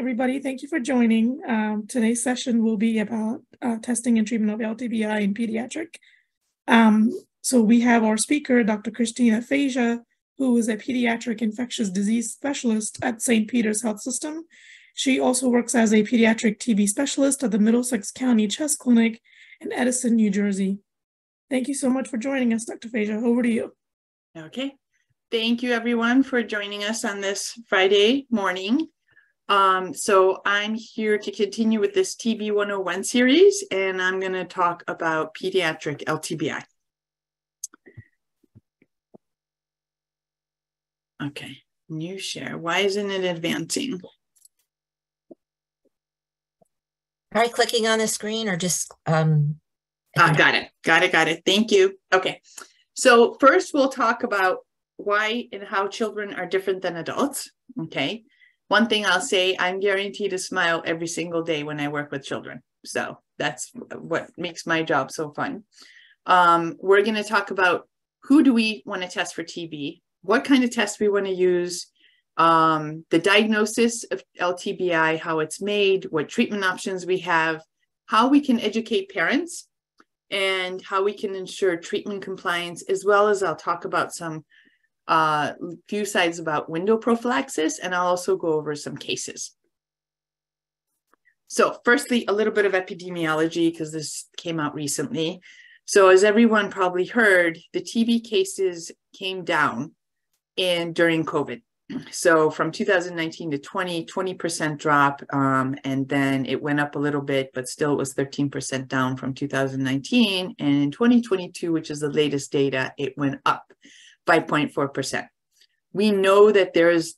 everybody. Thank you for joining. Um, today's session will be about uh, testing and treatment of LTBI in pediatric. Um, so we have our speaker, Dr. Christina Fasia, who is a pediatric infectious disease specialist at St. Peter's Health System. She also works as a pediatric TB specialist at the Middlesex County Chest Clinic in Edison, New Jersey. Thank you so much for joining us, Dr. Fasia. Over to you. Okay. Thank you, everyone, for joining us on this Friday morning. Um, so I'm here to continue with this TB 101 series, and I'm going to talk about pediatric LTBI. Okay, new share. Why isn't it advancing? Try clicking on the screen or just um ah, got it. Got it. Got it. Thank you. Okay. So first we'll talk about why and how children are different than adults. Okay. One thing I'll say, I'm guaranteed to smile every single day when I work with children. So that's what makes my job so fun. Um, we're going to talk about who do we want to test for TB, what kind of test we want to use, um, the diagnosis of LTBI, how it's made, what treatment options we have, how we can educate parents, and how we can ensure treatment compliance, as well as I'll talk about some uh, few slides about window prophylaxis, and I'll also go over some cases. So firstly, a little bit of epidemiology, because this came out recently. So as everyone probably heard, the TB cases came down in during COVID. So from 2019 to 20, 20% drop, um, and then it went up a little bit, but still it was 13% down from 2019. And in 2022, which is the latest data, it went up by 0.4%. We know that there's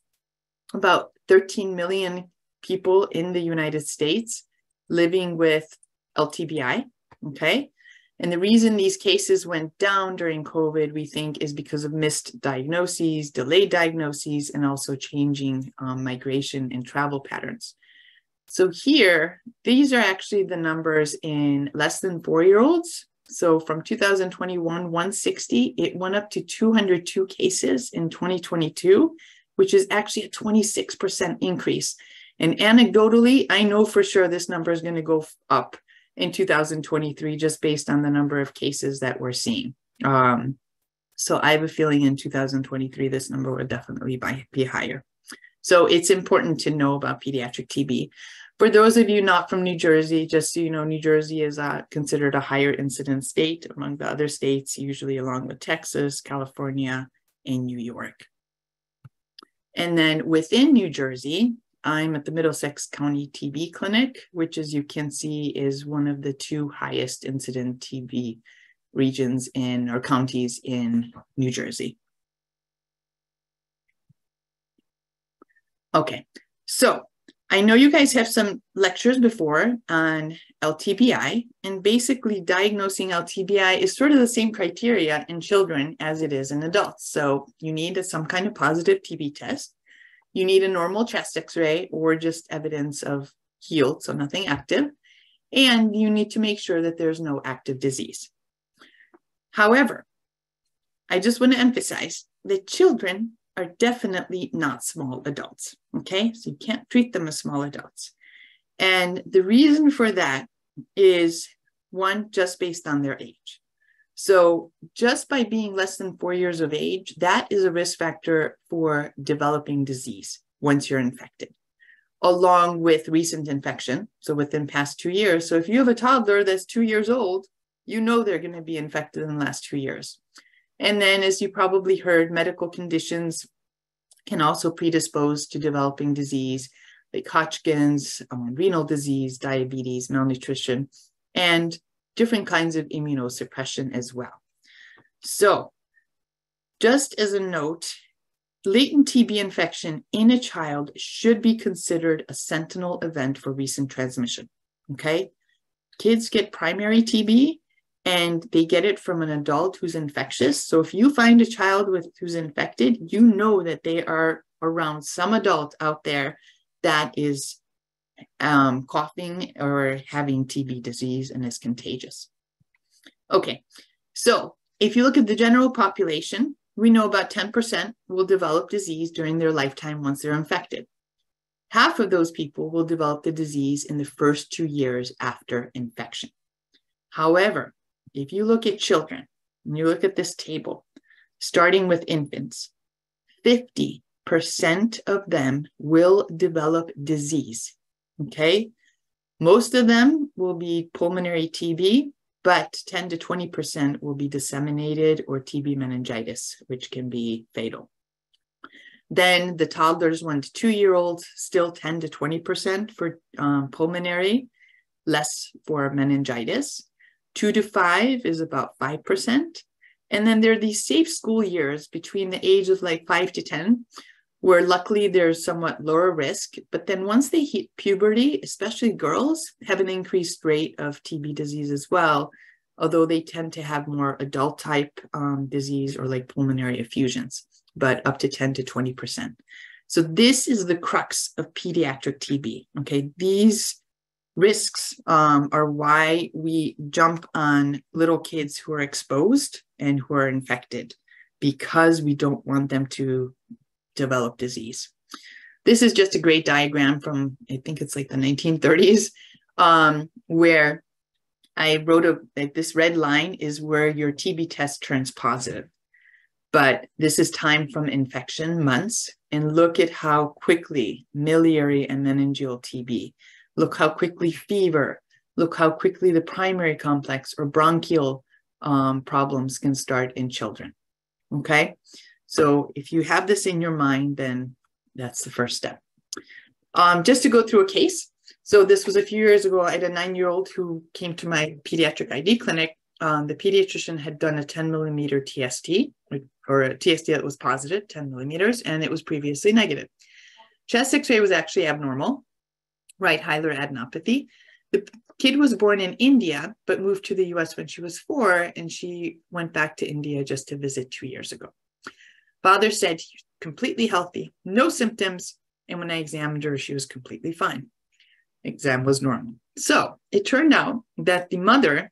about 13 million people in the United States living with LTBI, okay? And the reason these cases went down during COVID, we think, is because of missed diagnoses, delayed diagnoses, and also changing um, migration and travel patterns. So here, these are actually the numbers in less than four-year-olds so from 2021, 160, it went up to 202 cases in 2022, which is actually a 26% increase. And anecdotally, I know for sure this number is going to go up in 2023 just based on the number of cases that we're seeing. Um, so I have a feeling in 2023, this number will definitely be higher. So it's important to know about pediatric TB. For those of you not from New Jersey, just so you know, New Jersey is uh, considered a higher incidence state among the other states, usually along with Texas, California, and New York. And then within New Jersey, I'm at the Middlesex County TB Clinic, which as you can see is one of the two highest incident TB regions in or counties in New Jersey. Okay, so I know you guys have some lectures before on LTBI, and basically diagnosing LTBI is sort of the same criteria in children as it is in adults. So you need a, some kind of positive TB test. You need a normal chest x-ray or just evidence of healed, so nothing active. And you need to make sure that there's no active disease. However, I just want to emphasize that children are definitely not small adults. Okay, so you can't treat them as small adults. And the reason for that is one, just based on their age. So, just by being less than four years of age, that is a risk factor for developing disease once you're infected, along with recent infection. So, within past two years. So, if you have a toddler that's two years old, you know they're going to be infected in the last two years. And then, as you probably heard, medical conditions can also predispose to developing disease like Hodgkin's, um, renal disease, diabetes, malnutrition, and different kinds of immunosuppression as well. So, just as a note, latent TB infection in a child should be considered a sentinel event for recent transmission. Okay? Kids get primary TB and they get it from an adult who's infectious. So if you find a child with who's infected, you know that they are around some adult out there that is um, coughing or having TB disease and is contagious. Okay, so if you look at the general population, we know about 10% will develop disease during their lifetime once they're infected. half of those people will develop the disease in the first two years after infection. However, if you look at children, and you look at this table, starting with infants, 50% of them will develop disease. Okay. Most of them will be pulmonary TB, but 10 to 20% will be disseminated or TB meningitis, which can be fatal. Then the toddlers, one to two year olds, still 10 to 20% for um, pulmonary, less for meningitis. Two to five is about 5%. And then there are these safe school years between the age of like five to 10, where luckily there's somewhat lower risk. But then once they hit puberty, especially girls, have an increased rate of TB disease as well, although they tend to have more adult type um, disease or like pulmonary effusions, but up to 10 to 20%. So this is the crux of pediatric TB. Okay, these risks um, are why we jump on little kids who are exposed and who are infected because we don't want them to develop disease. This is just a great diagram from, I think it's like the 1930s, um, where I wrote a, like this red line is where your TB test turns positive. But this is time from infection, months, and look at how quickly miliary and meningeal TB Look how quickly fever, look how quickly the primary complex or bronchial um, problems can start in children. Okay. So if you have this in your mind, then that's the first step. Um, just to go through a case. So this was a few years ago. I had a nine-year-old who came to my pediatric ID clinic. Um, the pediatrician had done a 10 millimeter TST or a TST that was positive, 10 millimeters, and it was previously negative. Chest X-ray was actually abnormal right hilar adenopathy. The kid was born in India, but moved to the US when she was four, and she went back to India just to visit two years ago. Father said completely healthy, no symptoms, and when I examined her, she was completely fine. Exam was normal. So it turned out that the mother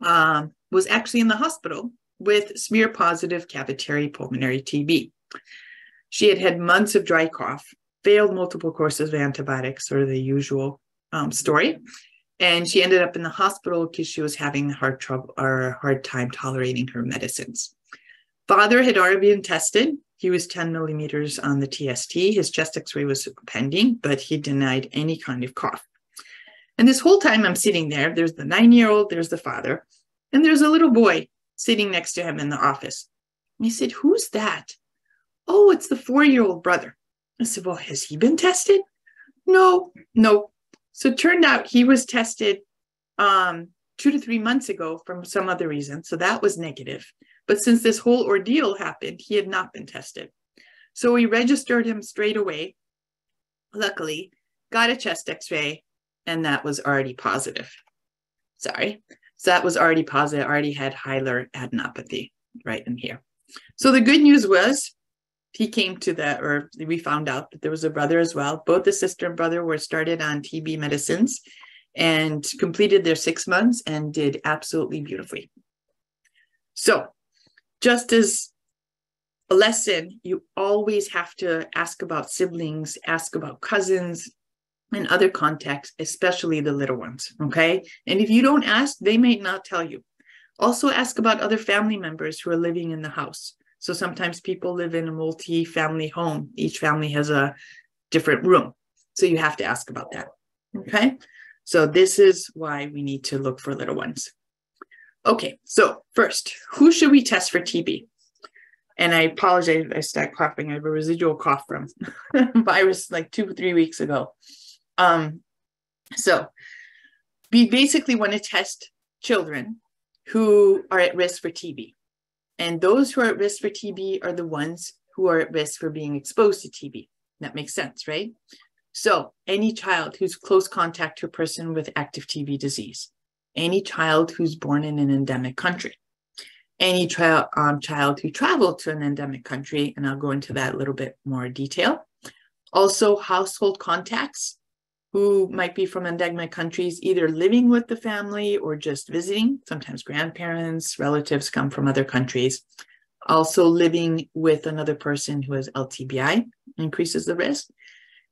um, was actually in the hospital with smear positive cavitary pulmonary TB. She had had months of dry cough failed multiple courses of antibiotics, sort of the usual um, story. And she ended up in the hospital because she was having hard trouble or hard time tolerating her medicines. Father had already been tested. He was 10 millimeters on the TST. His chest x-ray was pending, but he denied any kind of cough. And this whole time I'm sitting there, there's the nine-year-old, there's the father, and there's a little boy sitting next to him in the office. And he said, who's that? Oh, it's the four-year-old brother. I said, Well, has he been tested? No, no. So it turned out he was tested um, two to three months ago from some other reason. So that was negative. But since this whole ordeal happened, he had not been tested. So we registered him straight away. Luckily, got a chest x ray, and that was already positive. Sorry. So that was already positive, already had hilar adenopathy right in here. So the good news was he came to the, or we found out that there was a brother as well. Both the sister and brother were started on TB medicines and completed their six months and did absolutely beautifully. So, just as a lesson, you always have to ask about siblings, ask about cousins, and other contacts, especially the little ones. Okay. And if you don't ask, they may not tell you. Also, ask about other family members who are living in the house. So sometimes people live in a multi family home, each family has a different room. So you have to ask about that. Okay. So this is why we need to look for little ones. Okay, so first, who should we test for TB? And I apologize, I started coughing. I have a residual cough from virus like two three weeks ago. Um, so we basically want to test children who are at risk for TB. And those who are at risk for TB are the ones who are at risk for being exposed to TB. That makes sense, right? So, any child who's close contact to a person with active TB disease, any child who's born in an endemic country, any child, um, child who traveled to an endemic country, and I'll go into that a little bit more detail. Also, household contacts who might be from endemic countries, either living with the family or just visiting. Sometimes grandparents, relatives come from other countries. Also, living with another person who has LTBI increases the risk.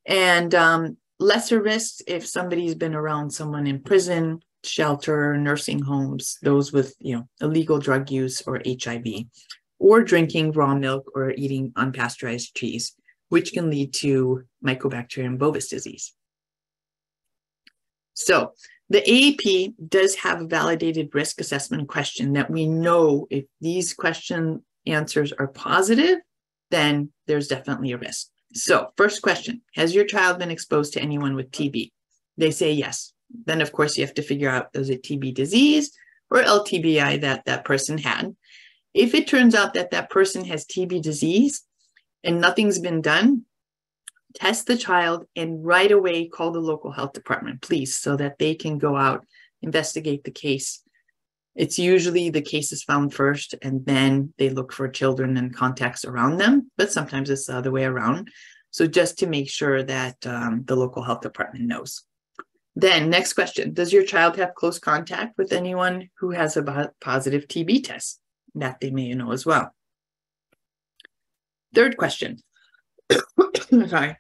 And um, lesser risks if somebody's been around someone in prison, shelter, nursing homes, those with you know illegal drug use or HIV, or drinking raw milk or eating unpasteurized cheese, which can lead to Mycobacterium bovis disease. So the AAP does have a validated risk assessment question that we know if these question answers are positive, then there's definitely a risk. So, first question Has your child been exposed to anyone with TB? They say yes. Then, of course, you have to figure out is it TB disease or LTBI that that person had. If it turns out that that person has TB disease and nothing's been done, test the child and right away call the local health department, please, so that they can go out, investigate the case. It's usually the case is found first and then they look for children and contacts around them, but sometimes it's the other way around. So just to make sure that um, the local health department knows. Then next question, does your child have close contact with anyone who has a positive TB test? That they may know as well. Third question, sorry,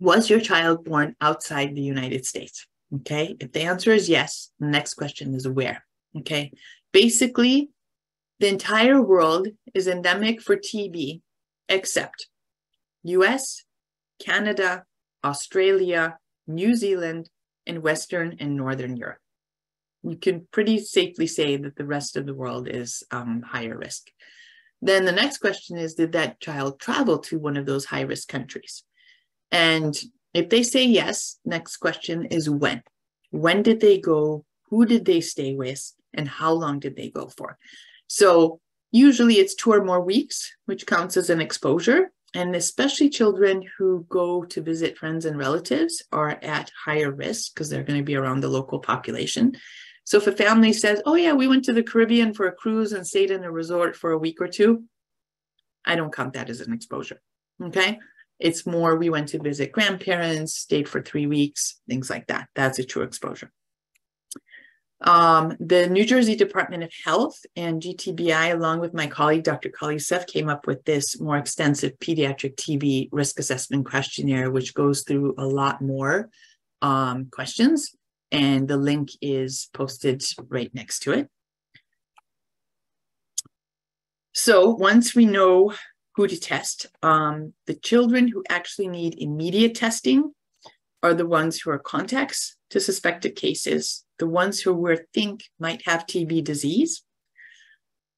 was your child born outside the United States? Okay, if the answer is yes, the next question is where. Okay, basically, the entire world is endemic for TB except US, Canada, Australia, New Zealand, and Western and Northern Europe. You can pretty safely say that the rest of the world is um, higher risk. Then the next question is Did that child travel to one of those high risk countries? And if they say yes, next question is when. When did they go? Who did they stay with? And how long did they go for? So usually it's two or more weeks, which counts as an exposure. And especially children who go to visit friends and relatives are at higher risk because they're going to be around the local population. So if a family says, Oh, yeah, we went to the Caribbean for a cruise and stayed in a resort for a week or two, I don't count that as an exposure. Okay. It's more we went to visit grandparents, stayed for three weeks, things like that. That's a true exposure. Um, the New Jersey Department of Health and GTBI, along with my colleague, Dr. Kali Seth, came up with this more extensive pediatric TB risk assessment questionnaire, which goes through a lot more um, questions. And the link is posted right next to it. So once we know who to test. Um, the children who actually need immediate testing are the ones who are contacts to suspected cases, the ones who we think might have TB disease.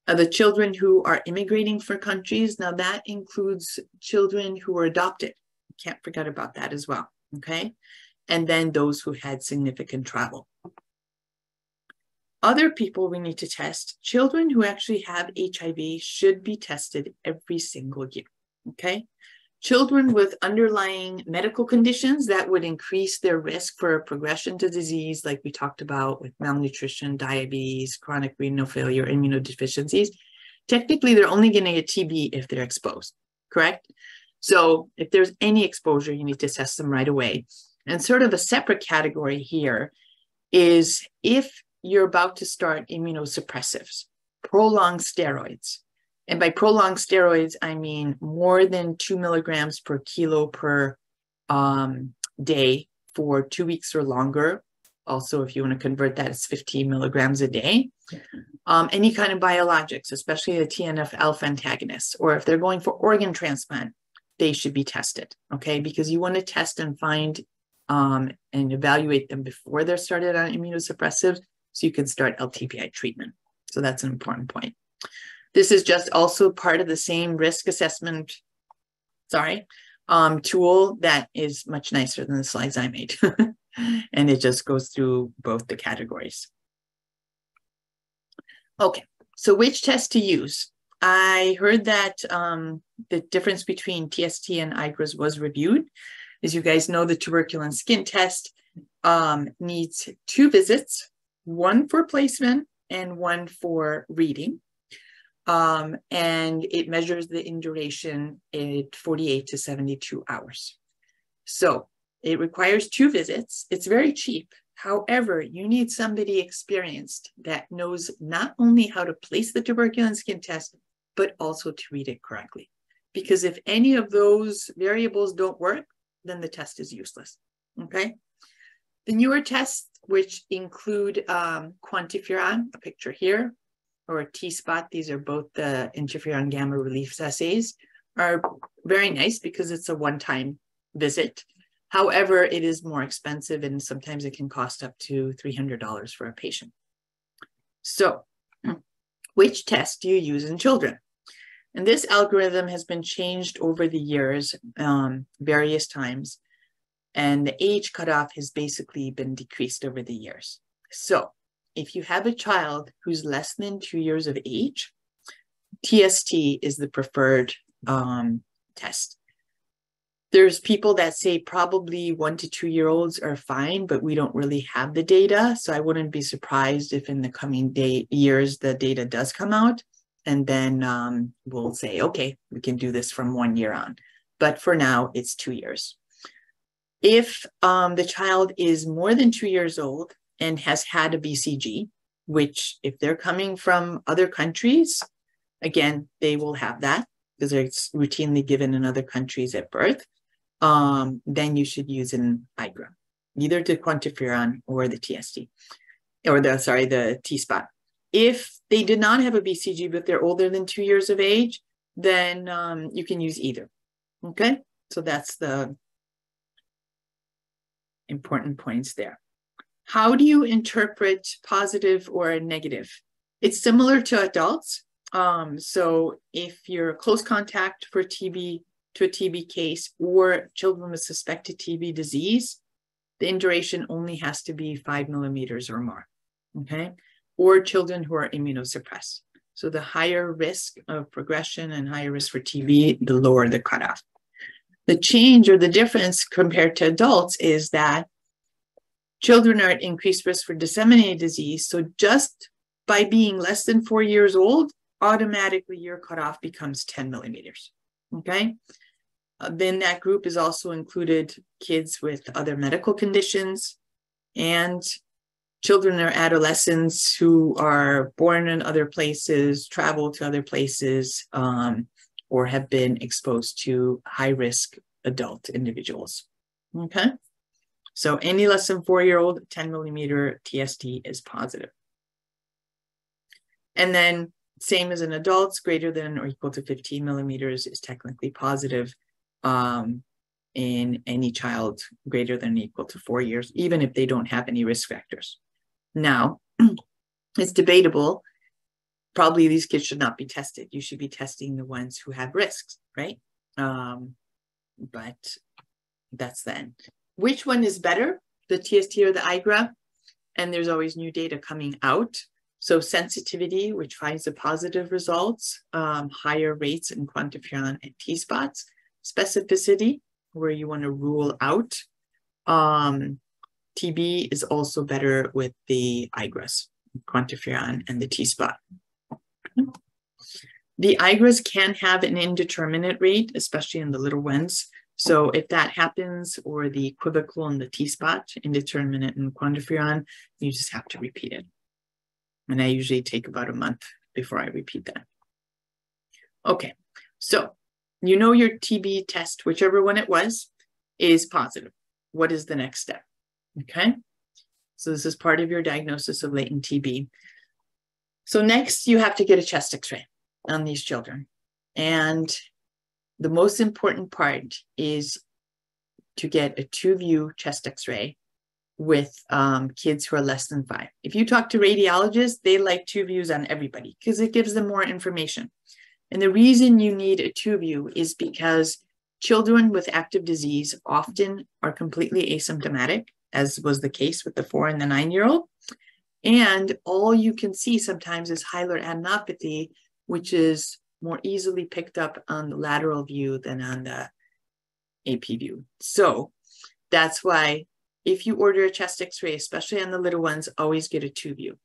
are the children who are immigrating for countries, now that includes children who are adopted. Can't forget about that as well. Okay. And then those who had significant travel. Other people we need to test, children who actually have HIV should be tested every single year. Okay. Children with underlying medical conditions that would increase their risk for progression to disease, like we talked about with malnutrition, diabetes, chronic renal failure, immunodeficiencies, technically they're only going to get TB if they're exposed, correct? So if there's any exposure, you need to test them right away. And sort of a separate category here is if you're about to start immunosuppressives, prolonged steroids. And by prolonged steroids, I mean more than two milligrams per kilo per um, day for two weeks or longer. Also, if you want to convert that, it's 15 milligrams a day. Um, any kind of biologics, especially the TNF alpha antagonists, or if they're going for organ transplant, they should be tested, okay? Because you want to test and find um, and evaluate them before they're started on immunosuppressives so you can start LTBI treatment. So that's an important point. This is just also part of the same risk assessment, sorry, um, tool that is much nicer than the slides I made. and it just goes through both the categories. Okay, so which test to use? I heard that um, the difference between TST and IGRAS was reviewed. As you guys know, the tuberculin skin test um, needs two visits one for placement and one for reading. Um, and it measures the induration at 48 to 72 hours. So it requires two visits. It's very cheap. However, you need somebody experienced that knows not only how to place the tuberculin skin test, but also to read it correctly. Because if any of those variables don't work, then the test is useless. Okay. The newer tests, which include um, quantiferon, a picture here, or T-spot, these are both the interferon gamma release assays, are very nice because it's a one-time visit. However, it is more expensive and sometimes it can cost up to $300 for a patient. So which test do you use in children? And this algorithm has been changed over the years, um, various times, and the age cutoff has basically been decreased over the years. So if you have a child who's less than two years of age, TST is the preferred um, test. There's people that say probably one to two year olds are fine, but we don't really have the data. So I wouldn't be surprised if in the coming day years the data does come out and then um, we'll say, okay, we can do this from one year on. But for now, it's two years. If um, the child is more than two years old and has had a BCG, which if they're coming from other countries, again, they will have that because it's routinely given in other countries at birth, um, then you should use an IGRA, either the quantiferon or the TST, or the, sorry, the T-spot. If they did not have a BCG, but they're older than two years of age, then um, you can use either. Okay, so that's the important points there. How do you interpret positive or negative? It's similar to adults. Um, so if you're a close contact for TB to a TB case or children with suspected TB disease, the induration only has to be five millimeters or more. Okay or children who are immunosuppressed. So the higher risk of progression and higher risk for TB, the lower the cutoff. The change or the difference compared to adults is that children are at increased risk for disseminated disease. So just by being less than four years old, automatically your cutoff becomes 10 millimeters. Okay. Uh, then that group is also included kids with other medical conditions and children or adolescents who are born in other places, travel to other places, um, or have been exposed to high risk adult individuals. Okay. So any less than four year old 10 millimeter TST is positive. And then same as in adults, greater than or equal to 15 millimeters is technically positive um, in any child greater than or equal to four years, even if they don't have any risk factors. Now, it's debatable. Probably these kids should not be tested. You should be testing the ones who have risks, right? Um, but that's then. Which one is better, the TST or the IGRA? And there's always new data coming out. So sensitivity, which finds the positive results, um, higher rates in quantiferon and T-spots. Specificity, where you want to rule out um, TB is also better with the IGRAs, quantiferon and the T-spot. The IGRAs can have an indeterminate rate, especially in the little ones. So if that happens, or the equivocal and the T-spot, indeterminate and quantiferon, you just have to repeat it. And I usually take about a month before I repeat that. Okay, so you know your TB test, whichever one it was, is positive. What is the next step? Okay. So this is part of your diagnosis of latent TB. So next you have to get a chest x-ray on these children. And the most important part is to get a two view chest x-ray with um, kids who are less than five. If you talk to radiologists, they like two views on everybody because it gives them more information. And the reason you need a two view is because children with active disease often are completely asymptomatic as was the case with the four and the nine year old. And all you can see sometimes is hilar adenopathy, which is more easily picked up on the lateral view than on the AP view. So that's why if you order a chest x-ray, especially on the little ones, always get a two view.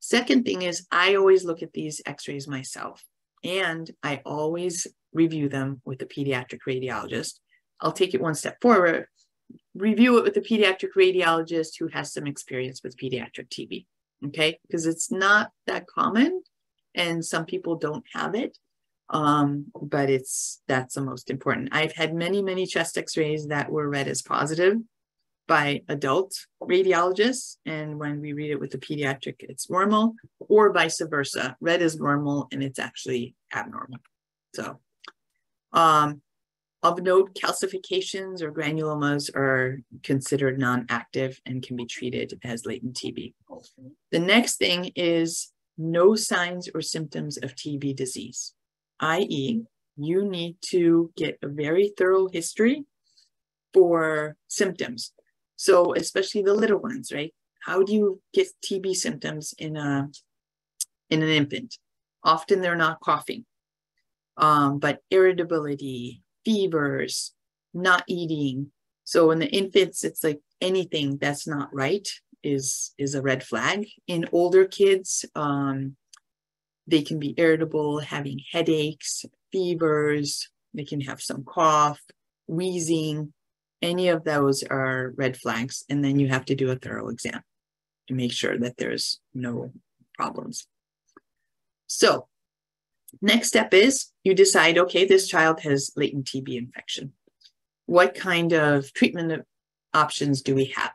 Second thing is I always look at these x-rays myself and I always review them with a pediatric radiologist. I'll take it one step forward review it with a pediatric radiologist who has some experience with pediatric TB. Okay, because it's not that common and some people don't have it. Um, but it's that's the most important. I've had many, many chest x-rays that were read as positive by adult radiologists. And when we read it with the pediatric, it's normal, or vice versa. Read is normal and it's actually abnormal. So um, of note, calcifications or granulomas are considered non-active and can be treated as latent TB. The next thing is no signs or symptoms of TB disease, i.e., you need to get a very thorough history for symptoms. So especially the little ones, right? How do you get TB symptoms in a in an infant? Often they're not coughing, um, but irritability, fevers, not eating. So in the infants, it's like anything that's not right is is a red flag. In older kids, um, they can be irritable, having headaches, fevers. They can have some cough, wheezing. Any of those are red flags, and then you have to do a thorough exam to make sure that there's no problems. So Next step is you decide, okay, this child has latent TB infection. What kind of treatment options do we have?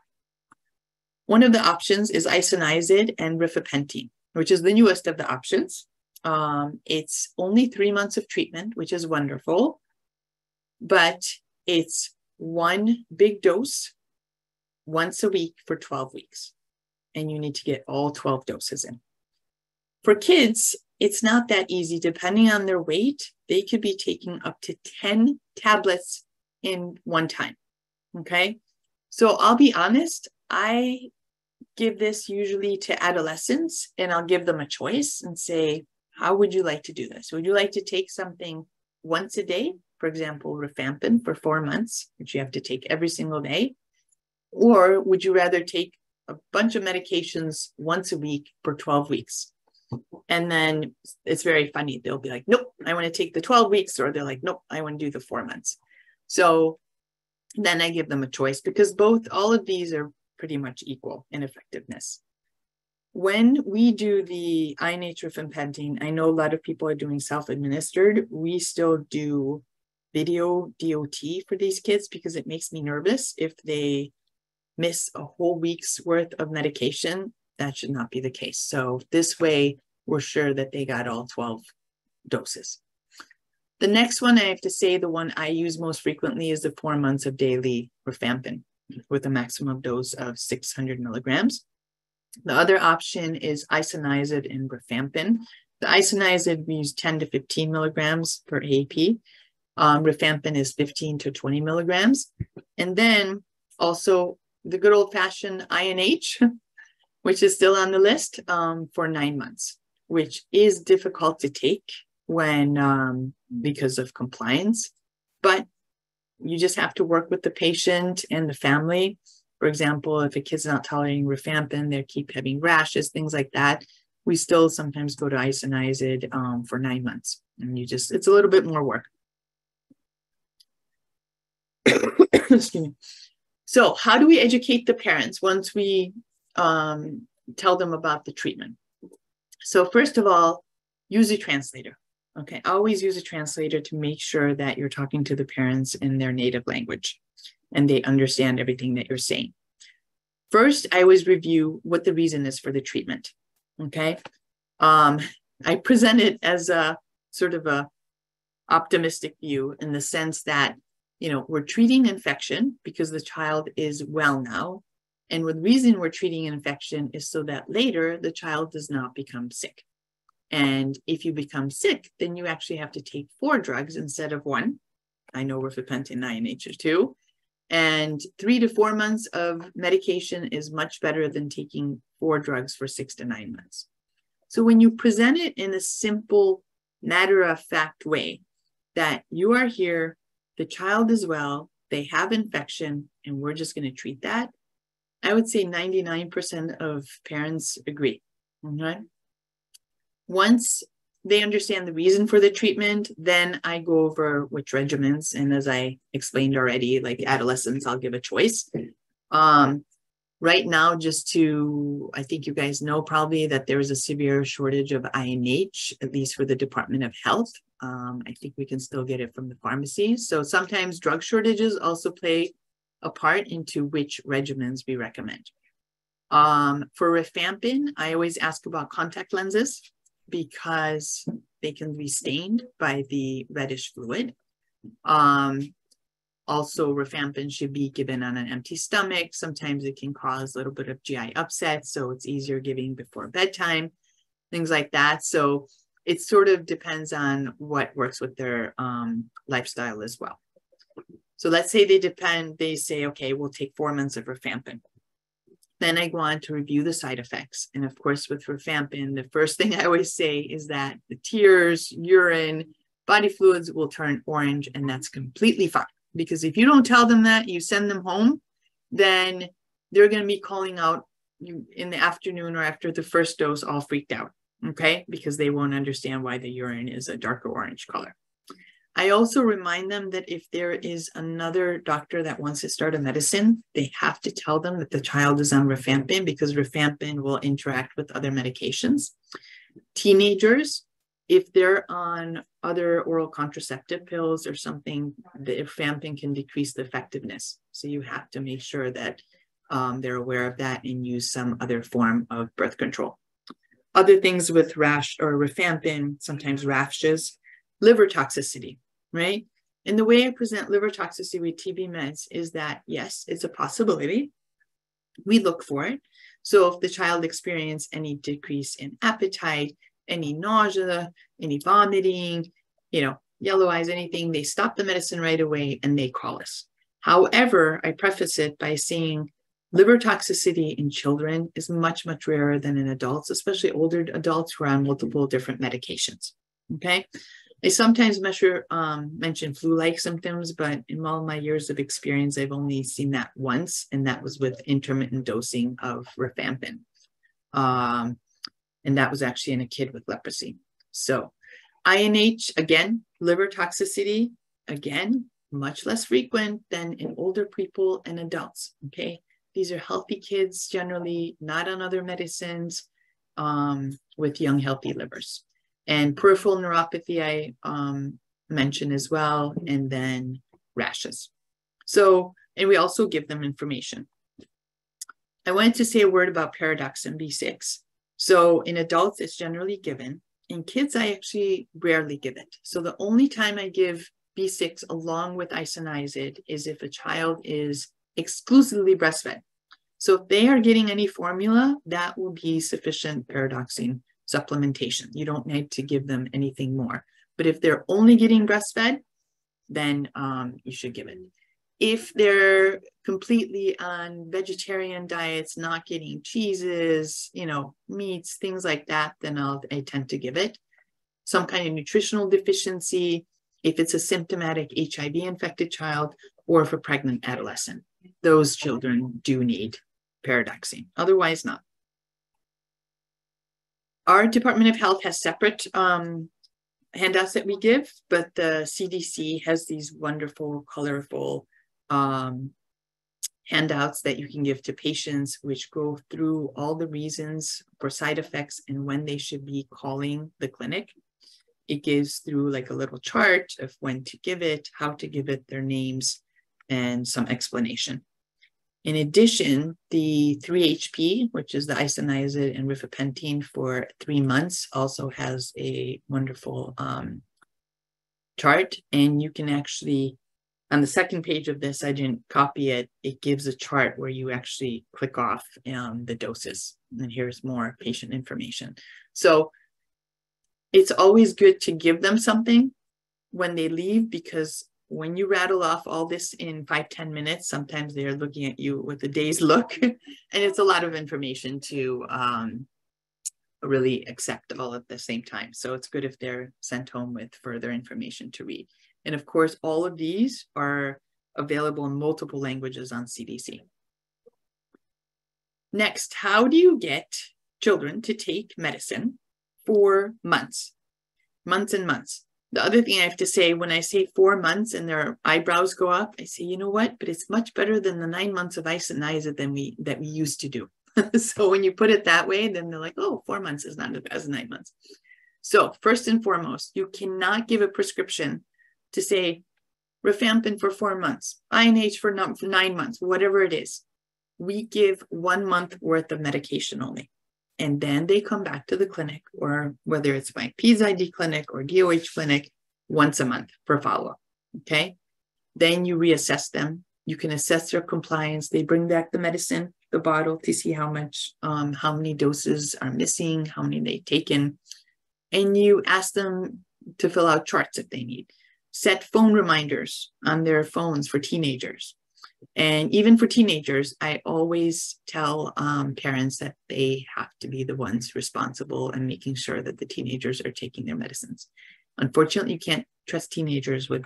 One of the options is isoniazid and rifapentine, which is the newest of the options. Um, it's only three months of treatment, which is wonderful, but it's one big dose once a week for 12 weeks. And you need to get all 12 doses in. For kids, it's not that easy. Depending on their weight, they could be taking up to 10 tablets in one time. Okay. So I'll be honest, I give this usually to adolescents and I'll give them a choice and say, how would you like to do this? Would you like to take something once a day? For example, rifampin for four months, which you have to take every single day. Or would you rather take a bunch of medications once a week for 12 weeks? And then it's very funny. They'll be like, nope, I want to take the 12 weeks, or they're like, nope, I want to do the four months. So then I give them a choice because both, all of these are pretty much equal in effectiveness. When we do the INH rifampicin, I know a lot of people are doing self-administered. We still do video DOT for these kids because it makes me nervous if they miss a whole week's worth of medication that should not be the case. So this way, we're sure that they got all 12 doses. The next one, I have to say, the one I use most frequently is the four months of daily rifampin with a maximum dose of 600 milligrams. The other option is isoniazid and rifampin. The isoniazid, we use 10 to 15 milligrams per AP. Um, rifampin is 15 to 20 milligrams. And then also the good old fashioned INH, which is still on the list um, for nine months, which is difficult to take when um, because of compliance, but you just have to work with the patient and the family. For example, if a kid's not tolerating rifampin, they keep having rashes, things like that. We still sometimes go to isoniazid um, for nine months, and you just it's a little bit more work. Excuse me. So, how do we educate the parents once we um, tell them about the treatment. So first of all, use a translator. Okay, always use a translator to make sure that you're talking to the parents in their native language and they understand everything that you're saying. First, I always review what the reason is for the treatment. Okay, um, I present it as a sort of a optimistic view in the sense that you know we're treating infection because the child is well now and the reason we're treating an infection is so that later the child does not become sick. And if you become sick, then you actually have to take four drugs instead of one. I know rifampicin, INH two. And three to four months of medication is much better than taking four drugs for six to nine months. So when you present it in a simple, matter of fact way, that you are here, the child is well, they have infection, and we're just going to treat that, I would say 99% of parents agree. Okay. Once they understand the reason for the treatment, then I go over which regimens. And as I explained already, like adolescents, I'll give a choice. Um, right now, just to, I think you guys know probably that there is a severe shortage of INH, at least for the Department of Health. Um, I think we can still get it from the pharmacies. So sometimes drug shortages also play a part into which regimens we recommend. Um, for rifampin, I always ask about contact lenses because they can be stained by the reddish fluid. Um, also, rifampin should be given on an empty stomach. Sometimes it can cause a little bit of GI upset, so it's easier giving before bedtime, things like that. So it sort of depends on what works with their um, lifestyle as well. So let's say they depend, they say, okay, we'll take four months of rifampin. Then I go on to review the side effects. And of course, with rifampin, the first thing I always say is that the tears, urine, body fluids will turn orange, and that's completely fine. Because if you don't tell them that, you send them home, then they're going to be calling out you in the afternoon or after the first dose, all freaked out. Okay. Because they won't understand why the urine is a darker orange color. I also remind them that if there is another doctor that wants to start a medicine, they have to tell them that the child is on rifampin because rifampin will interact with other medications. Teenagers, if they're on other oral contraceptive pills or something, the rifampin can decrease the effectiveness. So you have to make sure that um, they're aware of that and use some other form of birth control. Other things with rash or rifampin, sometimes rashes, liver toxicity, right? And the way I present liver toxicity with TB meds is that yes, it's a possibility. We look for it. So if the child experience any decrease in appetite, any nausea, any vomiting, you know, yellow eyes, anything, they stop the medicine right away and they call us. However, I preface it by saying liver toxicity in children is much, much rarer than in adults, especially older adults who are on multiple different medications. Okay. I sometimes measure, um, mention flu-like symptoms, but in all my years of experience, I've only seen that once, and that was with intermittent dosing of rifampin. Um, and that was actually in a kid with leprosy. So INH, again, liver toxicity, again, much less frequent than in older people and adults, okay? These are healthy kids, generally not on other medicines um, with young, healthy livers. And peripheral neuropathy, I um, mentioned as well, and then rashes. So, and we also give them information. I wanted to say a word about pyridoxine B6. So in adults, it's generally given. In kids, I actually rarely give it. So the only time I give B6 along with isoniazid is if a child is exclusively breastfed. So if they are getting any formula, that will be sufficient pyridoxine supplementation. You don't need to give them anything more. But if they're only getting breastfed, then um, you should give it. If they're completely on vegetarian diets, not getting cheeses, you know, meats, things like that, then I'll, I tend to give it. Some kind of nutritional deficiency, if it's a symptomatic HIV infected child, or if a pregnant adolescent, those children do need pyridoxine. Otherwise, not our Department of Health has separate um, handouts that we give, but the CDC has these wonderful, colorful um, handouts that you can give to patients, which go through all the reasons for side effects and when they should be calling the clinic. It gives through like a little chart of when to give it, how to give it, their names, and some explanation. In addition, the 3HP, which is the isoniazid and rifapentine for three months, also has a wonderful um, chart. And you can actually, on the second page of this, I didn't copy it. It gives a chart where you actually click off um, the doses. And here's more patient information. So it's always good to give them something when they leave because when you rattle off all this in five ten minutes, sometimes they're looking at you with a day's look. and it's a lot of information to um, really accept all at the same time. So it's good if they're sent home with further information to read. And of course, all of these are available in multiple languages on CDC. Next, how do you get children to take medicine for months, months and months? The other thing I have to say when I say four months and their eyebrows go up, I say, you know what? But it's much better than the nine months of isoniazid than we that we used to do. so when you put it that way, then they're like, oh, four months is not as nine months. So first and foremost, you cannot give a prescription to say rifampin for four months, INH for nine months, whatever it is. We give one month worth of medication only. And then they come back to the clinic, or whether it's my PEDS clinic or DOH clinic, once a month for follow up. Okay. Then you reassess them. You can assess their compliance. They bring back the medicine, the bottle to see how much, um, how many doses are missing, how many they've taken. And you ask them to fill out charts if they need set phone reminders on their phones for teenagers. And even for teenagers, I always tell um, parents that they have to be the ones responsible and making sure that the teenagers are taking their medicines. Unfortunately, you can't trust teenagers with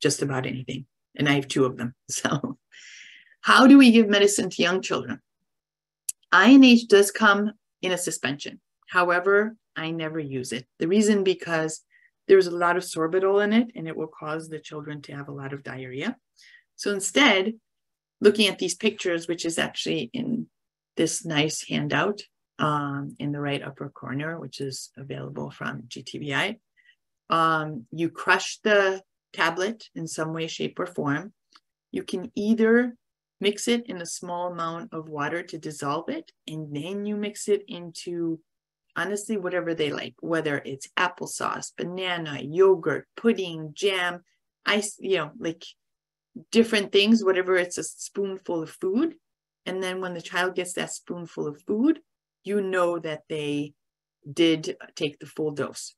just about anything. And I have two of them. So, how do we give medicine to young children? INH does come in a suspension. However, I never use it. The reason because there's a lot of sorbitol in it and it will cause the children to have a lot of diarrhea. So instead, looking at these pictures, which is actually in this nice handout um, in the right upper corner, which is available from GTBI, um, you crush the tablet in some way, shape, or form. You can either mix it in a small amount of water to dissolve it, and then you mix it into honestly, whatever they like, whether it's applesauce, banana, yogurt, pudding, jam, ice, you know, like different things, whatever it's a spoonful of food. And then when the child gets that spoonful of food, you know that they did take the full dose.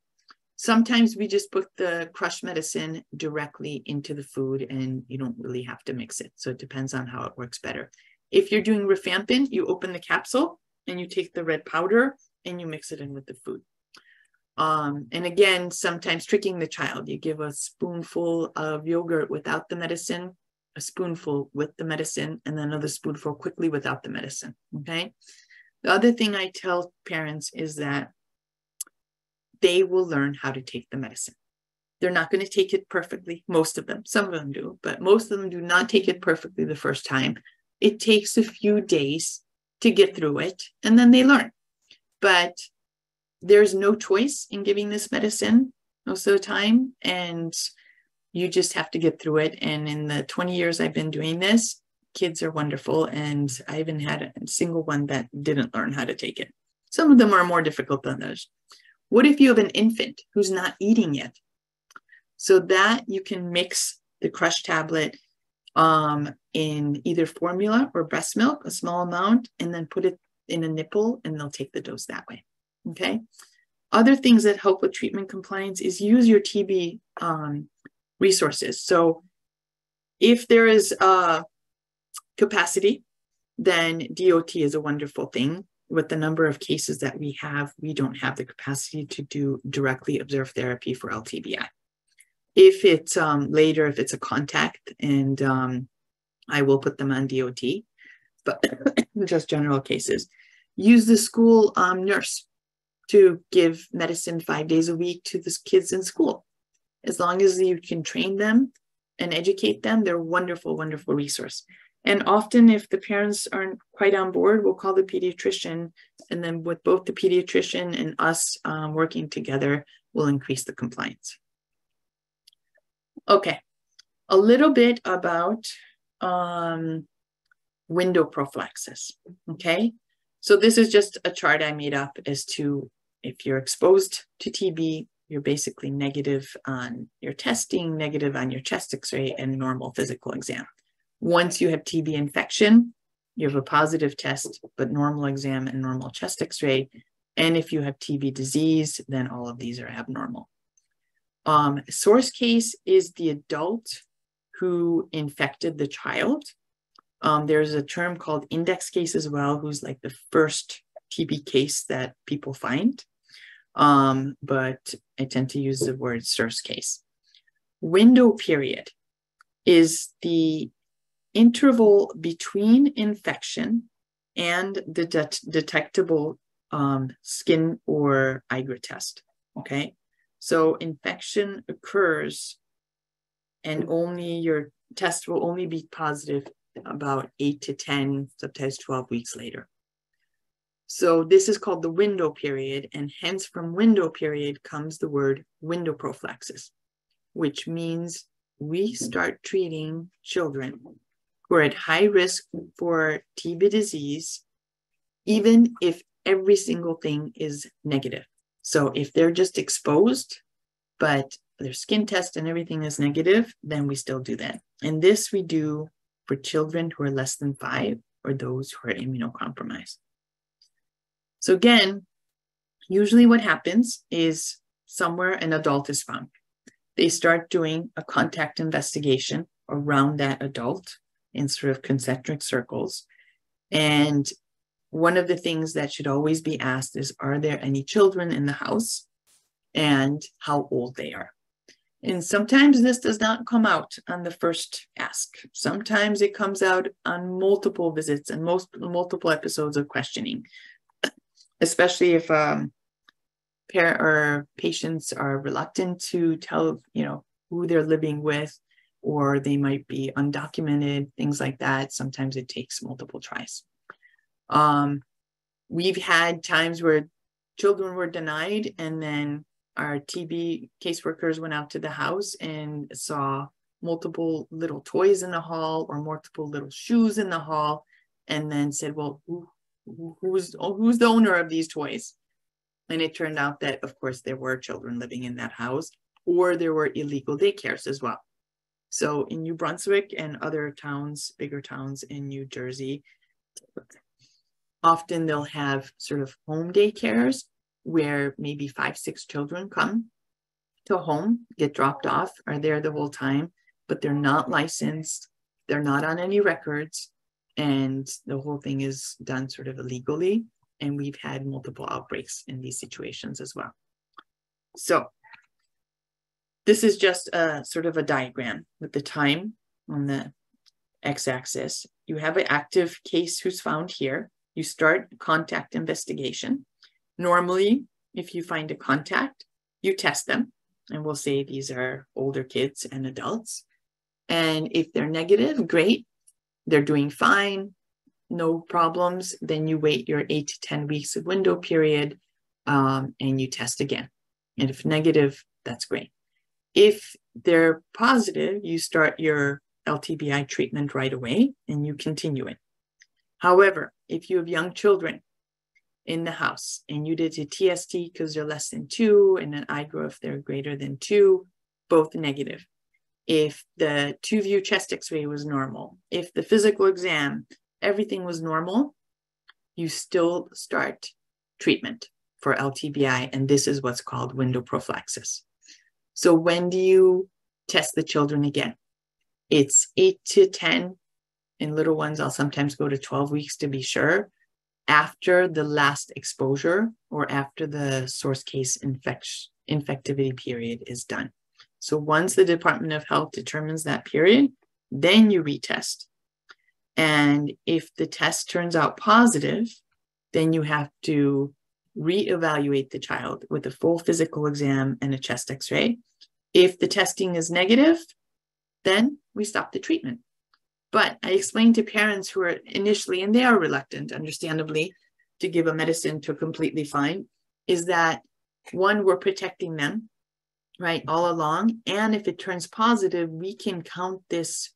Sometimes we just put the crushed medicine directly into the food and you don't really have to mix it. So it depends on how it works better. If you're doing rifampin, you open the capsule and you take the red powder and you mix it in with the food. Um, and again, sometimes tricking the child, you give a spoonful of yogurt without the medicine, a spoonful with the medicine, and then another spoonful quickly without the medicine. Okay. The other thing I tell parents is that they will learn how to take the medicine. They're not going to take it perfectly, most of them. Some of them do, but most of them do not take it perfectly the first time. It takes a few days to get through it, and then they learn but there's no choice in giving this medicine most of the time. And you just have to get through it. And in the 20 years I've been doing this, kids are wonderful. And I haven't had a single one that didn't learn how to take it. Some of them are more difficult than others. What if you have an infant who's not eating yet? So that you can mix the crushed tablet um, in either formula or breast milk, a small amount, and then put it in a nipple and they'll take the dose that way. Okay. Other things that help with treatment compliance is use your TB um, resources. So if there is a capacity, then DOT is a wonderful thing. With the number of cases that we have, we don't have the capacity to do directly observed therapy for LTBI. If it's um, later, if it's a contact, and um, I will put them on DOT, but just general cases. Use the school um, nurse to give medicine five days a week to the kids in school. As long as you can train them and educate them, they're a wonderful, wonderful resource. And often, if the parents aren't quite on board, we'll call the pediatrician. And then, with both the pediatrician and us um, working together, we'll increase the compliance. Okay, a little bit about um, window prophylaxis. Okay, so this is just a chart I made up as to if you're exposed to TB, you're basically negative on your testing, negative on your chest x-ray, and normal physical exam. Once you have TB infection, you have a positive test, but normal exam and normal chest x-ray. And if you have TB disease, then all of these are abnormal. Um, source case is the adult who infected the child. Um, there's a term called index case as well, who's like the first TB case that people find. Um, but I tend to use the word source case. Window period is the interval between infection and the de- detectable um, skin or IGRA test. Okay. So infection occurs and only your test will only be positive about eight to 10, sometimes 12 weeks later. So this is called the window period, and hence from window period comes the word window prophylaxis, which means we start treating children who are at high risk for TB disease, even if every single thing is negative. So if they're just exposed, but their skin test and everything is negative, then we still do that. And this we do for children who are less than five or those who are immunocompromised. So again, usually what happens is somewhere an adult is found. They start doing a contact investigation around that adult in sort of concentric circles. And one of the things that should always be asked is Are there any children in the house and how old they are? And sometimes this does not come out on the first ask. Sometimes it comes out on multiple visits and most multiple episodes of questioning, especially if um, parent or patients are reluctant to tell, you know, who they're living with, or they might be undocumented, things like that. Sometimes it takes multiple tries. Um, we've had times where children were denied and then our TB caseworkers went out to the house and saw multiple little toys in the hall or multiple little shoes in the hall and then said, well, who, who's, who's the owner of these toys? And it turned out that, of course, there were children living in that house or there were illegal daycares as well. So in New Brunswick and other towns, bigger towns in New Jersey, often they'll have sort of home daycares where maybe five, six children come to home, get dropped off, are there the whole time, but they're not licensed, they're not on any records, and the whole thing is done sort of illegally. And we've had multiple outbreaks in these situations as well. So this is just a sort of a diagram with the time on the x-axis. You have an active case who's found here. You start contact investigation. Normally, if you find a contact, you test them and we'll say these are older kids and adults. And if they're negative, great, they're doing fine, no problems, then you wait your eight to 10 weeks of window period um, and you test again. And if negative, that's great. If they're positive, you start your LTBI treatment right away and you continue it. However, if you have young children in the house and you did a TST because they're less than two and an IGRA if they're greater than two, both negative. If the two view chest x ray was normal, if the physical exam, everything was normal, you still start treatment for LTBI. And this is what's called window prophylaxis. So when do you test the children again? It's eight to 10. In little ones, I'll sometimes go to 12 weeks to be sure after the last exposure or after the source case infect- infectivity period is done. So once the Department of Health determines that period, then you retest. And if the test turns out positive, then you have to reevaluate the child with a full physical exam and a chest x ray. If the testing is negative, then we stop the treatment. But I explained to parents who are initially, and they are reluctant, understandably, to give a medicine to completely fine, is that one, we're protecting them, right, all along. And if it turns positive, we can count this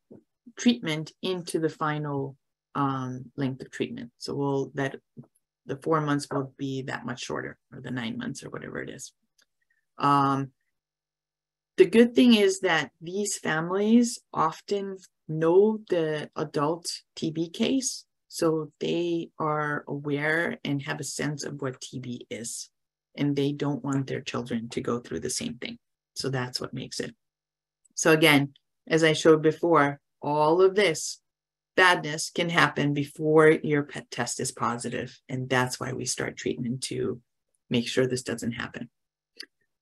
treatment into the final um, length of treatment. So we'll that the four months will be that much shorter, or the nine months, or whatever it is. Um, the good thing is that these families often know the adult TB case, so they are aware and have a sense of what TB is, and they don't want their children to go through the same thing. So that's what makes it. So again, as I showed before, all of this badness can happen before your pet test is positive, and that's why we start treatment to make sure this doesn't happen.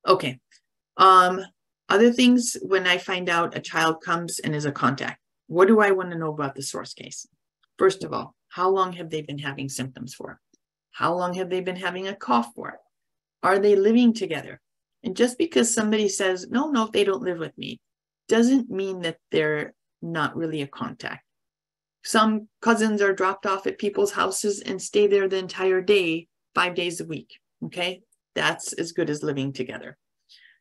Okay. Um, other things when I find out a child comes and is a contact. What do I want to know about the source case? First of all, how long have they been having symptoms for? How long have they been having a cough for? Are they living together? And just because somebody says, no, no, they don't live with me, doesn't mean that they're not really a contact. Some cousins are dropped off at people's houses and stay there the entire day, five days a week. Okay. That's as good as living together.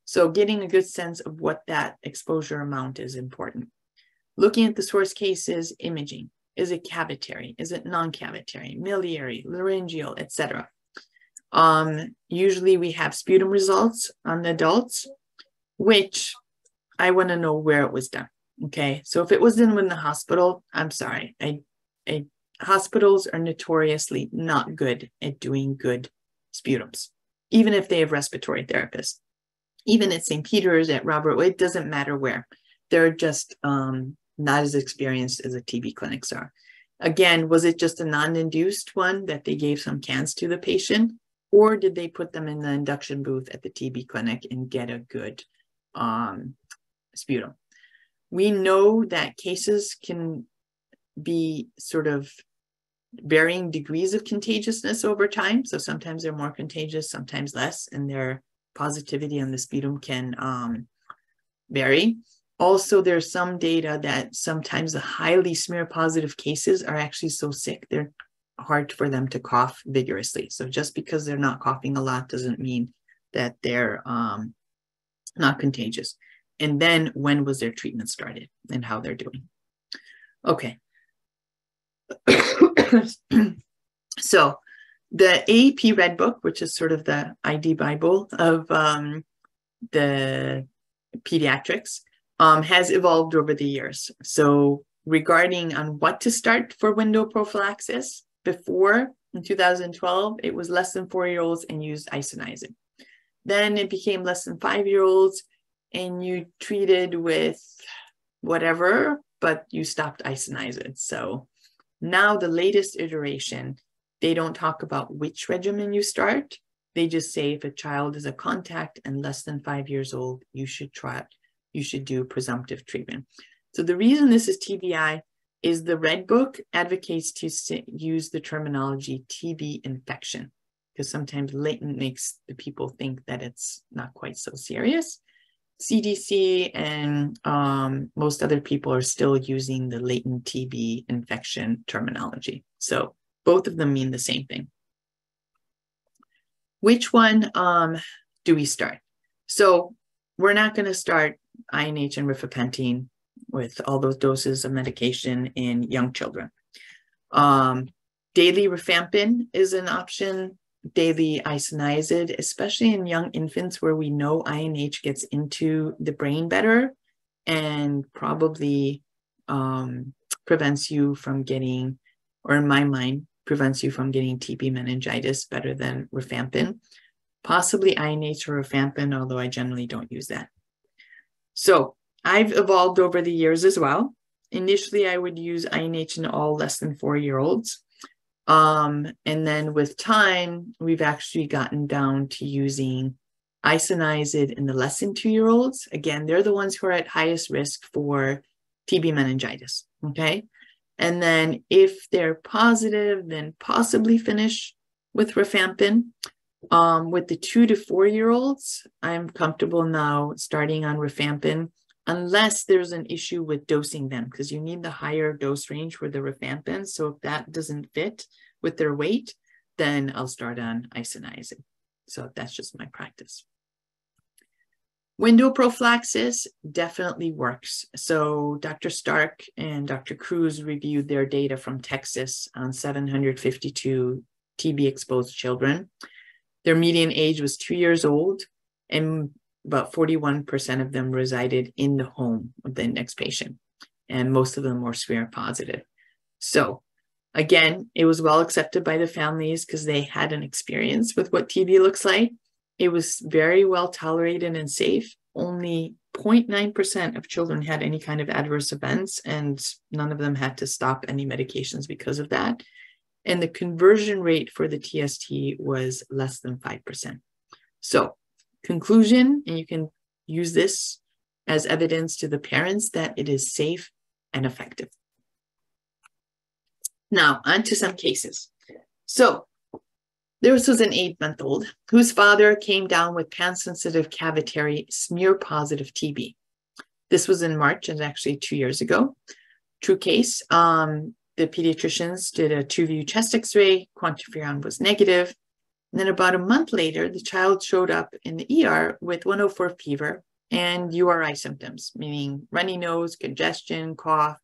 So getting a good sense of what that exposure amount is important. Looking at the source cases, imaging. Is it cavitary? Is it non-cavitary, miliary, laryngeal, etc. Um, usually we have sputum results on the adults, which I want to know where it was done. Okay, so if it was done in the hospital, I'm sorry. I, I, hospitals are notoriously not good at doing good sputums, even if they have respiratory therapists. Even at St. Peter's, at Robert, it doesn't matter where. They're just um, not as experienced as the TB clinics are. Again, was it just a non-induced one that they gave some cans to the patient? Or did they put them in the induction booth at the TB clinic and get a good um, sputum? We know that cases can be sort of varying degrees of contagiousness over time. So sometimes they're more contagious, sometimes less, and their positivity on the sputum can um, vary. Also, there's some data that sometimes the highly smear positive cases are actually so sick, they're hard for them to cough vigorously. So just because they're not coughing a lot doesn't mean that they're um, not contagious. And then when was their treatment started and how they're doing. Okay. so the AAP Red Book, which is sort of the ID Bible of um, the pediatrics, um, has evolved over the years. So regarding on what to start for window prophylaxis, before in 2012, it was less than four-year-olds and used isoniazid. Then it became less than five-year-olds and you treated with whatever, but you stopped isoniazid. So now the latest iteration, they don't talk about which regimen you start. They just say if a child is a contact and less than five years old, you should try you should do presumptive treatment. So the reason this is TBI is the Red Book advocates to use the terminology TB infection because sometimes latent makes the people think that it's not quite so serious. CDC and um, most other people are still using the latent TB infection terminology. So both of them mean the same thing. Which one um, do we start? So we're not going to start INH and rifapentine with all those doses of medication in young children. Um, daily rifampin is an option, daily isoniazid, especially in young infants where we know INH gets into the brain better and probably um, prevents you from getting, or in my mind, prevents you from getting TB meningitis better than rifampin. Possibly INH or rifampin, although I generally don't use that. So I've evolved over the years as well. Initially, I would use INH in all less than four year olds. Um, and then with time, we've actually gotten down to using isoniazid in the less than two year olds. Again, they're the ones who are at highest risk for TB meningitis. Okay. And then if they're positive, then possibly finish with rifampin. Um, with the two to four year olds, I'm comfortable now starting on rifampin unless there's an issue with dosing them because you need the higher dose range for the rifampin. So if that doesn't fit with their weight, then I'll start on isoniazid. So that's just my practice. Window prophylaxis definitely works. So Dr. Starke and Dr. Cruz reviewed their data from Texas on 752 TB exposed children. Their median age was two years old, and about 41% of them resided in the home of the index patient, and most of them were smear positive. So, again, it was well accepted by the families because they had an experience with what TB looks like. It was very well tolerated and safe. Only 0.9% of children had any kind of adverse events, and none of them had to stop any medications because of that and the conversion rate for the TST was less than 5%. So conclusion, and you can use this as evidence to the parents that it is safe and effective. Now, on to some cases. So This was an eight month old whose father came down with pan sensitive cavitary smear positive TB. This was in March and actually two years ago. True case. Um, the pediatricians did a two view chest x ray, quantiferon was negative. And then about a month later, the child showed up in the ER with 104 fever and URI symptoms, meaning runny nose, congestion, cough,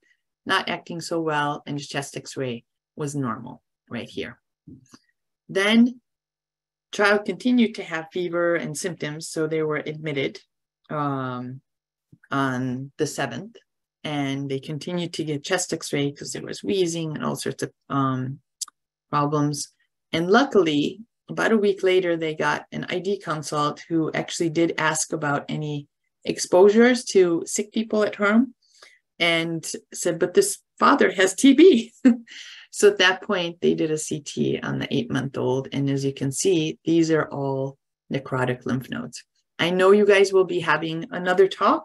not acting so well, and his chest x ray was normal right here. Then child continued to have fever and symptoms, so they were admitted um, on the 7th, and they continued to get chest x-ray because there was wheezing and all sorts of um, problems. And luckily, about a week later, they got an ID consult who actually did ask about any exposures to sick people at home and said, but this father has TB. So at that point, they did a CT on the eight month old. And as you can see, these are all necrotic lymph nodes. I know you guys will be having another talk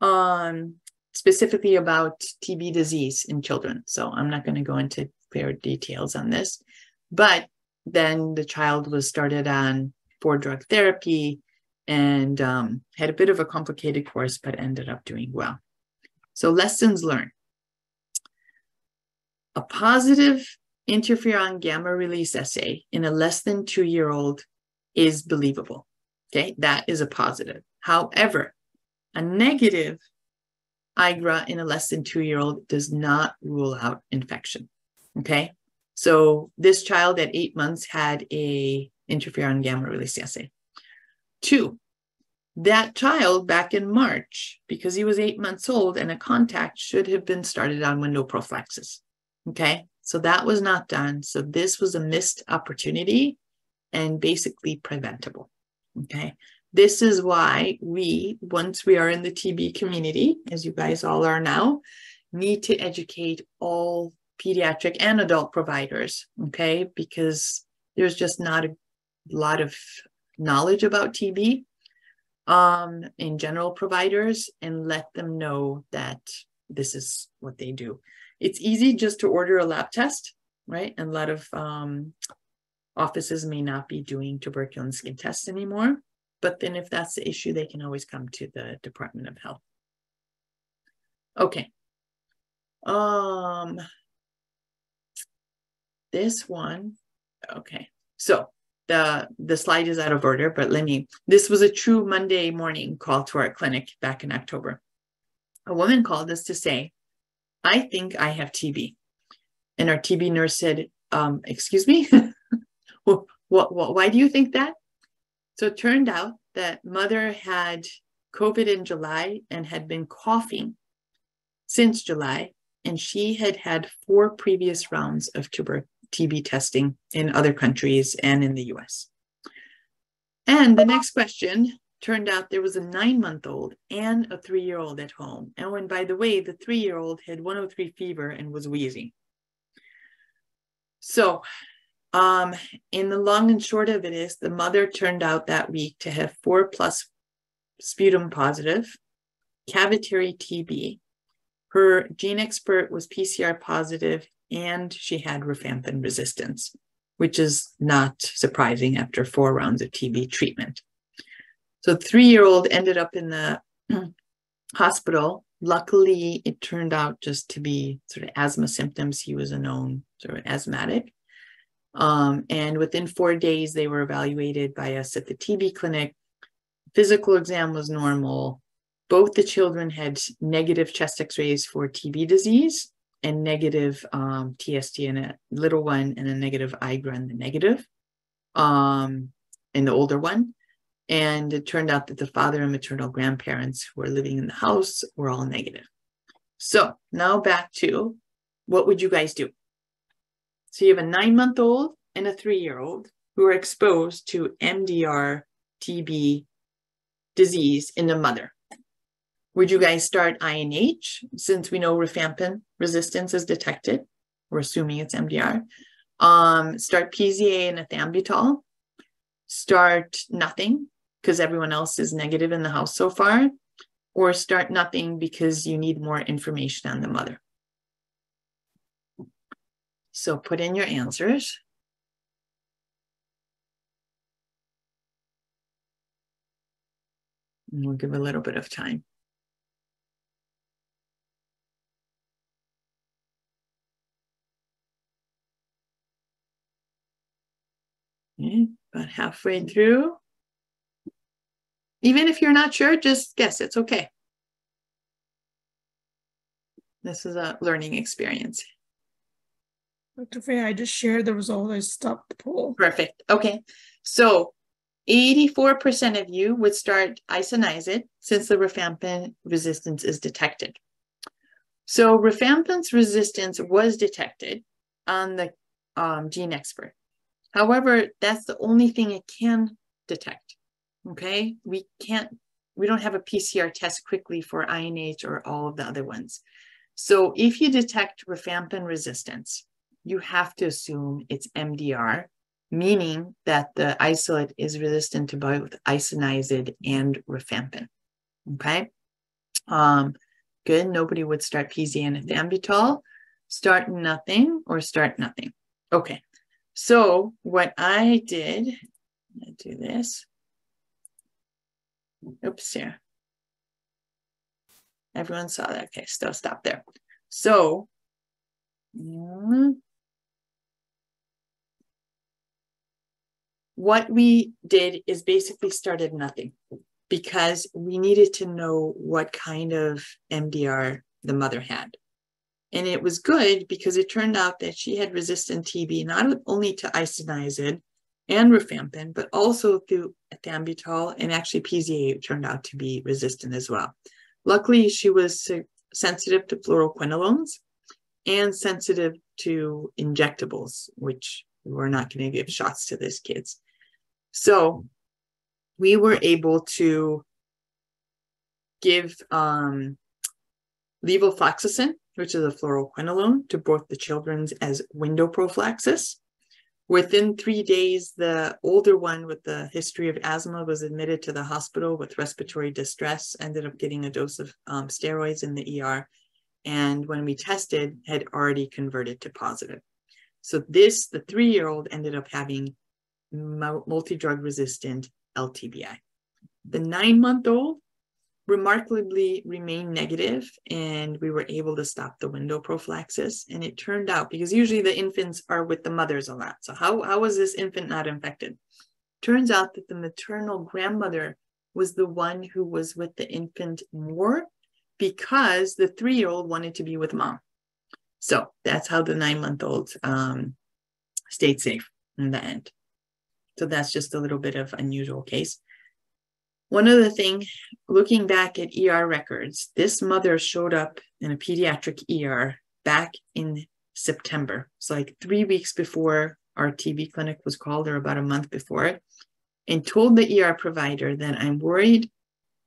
on specifically about TB disease in children. So I'm not going to go into clear details on this. But then the child was started on four drug therapy and um, had a bit of a complicated course, but ended up doing well. So lessons learned a positive interferon gamma release assay in a less than two year old is believable. Okay, that is a positive. However, a negative IGRA in a less than two year old does not rule out infection. Okay, so this child at eight months had a interferon gamma release assay. Two, that child back in March, because he was eight months old and a contact should have been started on window prophylaxis. Okay. So that was not done. So this was a missed opportunity and basically preventable. Okay. This is why we, once we are in the TB community, as you guys all are now, need to educate all pediatric and adult providers. Okay. Because there's just not a lot of knowledge about TB um, in general providers and let them know that this is what they do it's easy just to order a lab test, right? And a lot of um, offices may not be doing tuberculin skin tests anymore. But then if that's the issue, they can always come to the Department of Health. Okay. Um, this one, okay. So the the slide is out of order, but let me, this was a true Monday morning call to our clinic back in October. A woman called us to say I think I have TB. And our TB nurse said, um, Excuse me? what, what, why do you think that? So it turned out that mother had COVID in July and had been coughing since July. And she had had four previous rounds of tuber TB testing in other countries and in the US. And the next question turned out there was a nine month old and a three year old at home. And when, by the way, the three year old had 103 fever and was wheezing. So, um, in the long and short of it is the mother turned out that week to have four plus sputum positive, cavitary TB. Her GeneXpert was PCR positive and she had rifampin resistance, which is not surprising after four rounds of TB treatment. So three year old ended up in the hospital. Luckily, it turned out just to be sort of asthma symptoms. He was a known sort of asthmatic. Um, and within four days, they were evaluated by us at the TB clinic. Physical exam was normal. Both the children had negative chest x rays for TB disease and negative um, TST in a little one and a negative IGRA in the negative um, in the older one. And it turned out that the father and maternal grandparents who were living in the house were all negative. So now back to what would you guys do? So you have a nine month old and a three year old who are exposed to MDR TB disease in the mother. Would you guys start INH since we know rifampin resistance is detected? We're assuming it's MDR. Um, start PZA and ethambutol. Start nothing because everyone else is negative in the house so far, or start nothing because you need more information on the mother. So put in your answers. And we'll give a little bit of time. Okay, about halfway through. Even if you're not sure, just guess. It's okay. This is a learning experience. Dr. Faye, I just shared the result. I stopped the poll. Perfect. Okay. So 84% of you would start isoniazid since the rifampin resistance is detected. So rifampin's resistance was detected on the um, GeneXpert. However, that's the only thing it can detect. Okay, we can't, we don't have a PCR test quickly for INH or all of the other ones. So if you detect rifampin resistance, you have to assume it's MDR, meaning that the isolate is resistant to both isoniazid and rifampin. Okay, um, good. Nobody would start PZ and ethambutol. Start nothing or start nothing. Okay, so what I did, I do this. Oops, here. Everyone saw that. Okay, still stop there. So, mm, what we did is basically started nothing because we needed to know what kind of MDR the mother had. And it was good because it turned out that she had resistant TB, not only to isoniazid and rifampin, but also to ethambutol and actually PZA turned out to be resistant as well. Luckily, she was sensitive to fluoroquinolones and sensitive to injectables, which we're not going to give shots to these kids. So we were able to give um, levofloxacin which is a fluoroquinolone, to both the children's as window prophylaxis. Within three days, the older one with the history of asthma was admitted to the hospital with respiratory distress, ended up getting a dose of um, steroids in the ER, and when we tested, had already converted to positive. So this, the three-year-old ended up having multi-drug resistant LTBI. The nine-month-old remarkably remained negative and we were able to stop the window prophylaxis. And it turned out because usually the infants are with the mothers a lot. So how, how was this infant not infected? Turns out that the maternal grandmother was the one who was with the infant more because the three-year-old wanted to be with mom. So that's how the nine-month-old um, stayed safe in the end. So that's just a little bit of unusual case one other thing, looking back at ER records, this mother showed up in a pediatric ER back in September. So, like three weeks before our TB clinic was called, or about a month before it, and told the ER provider that I'm worried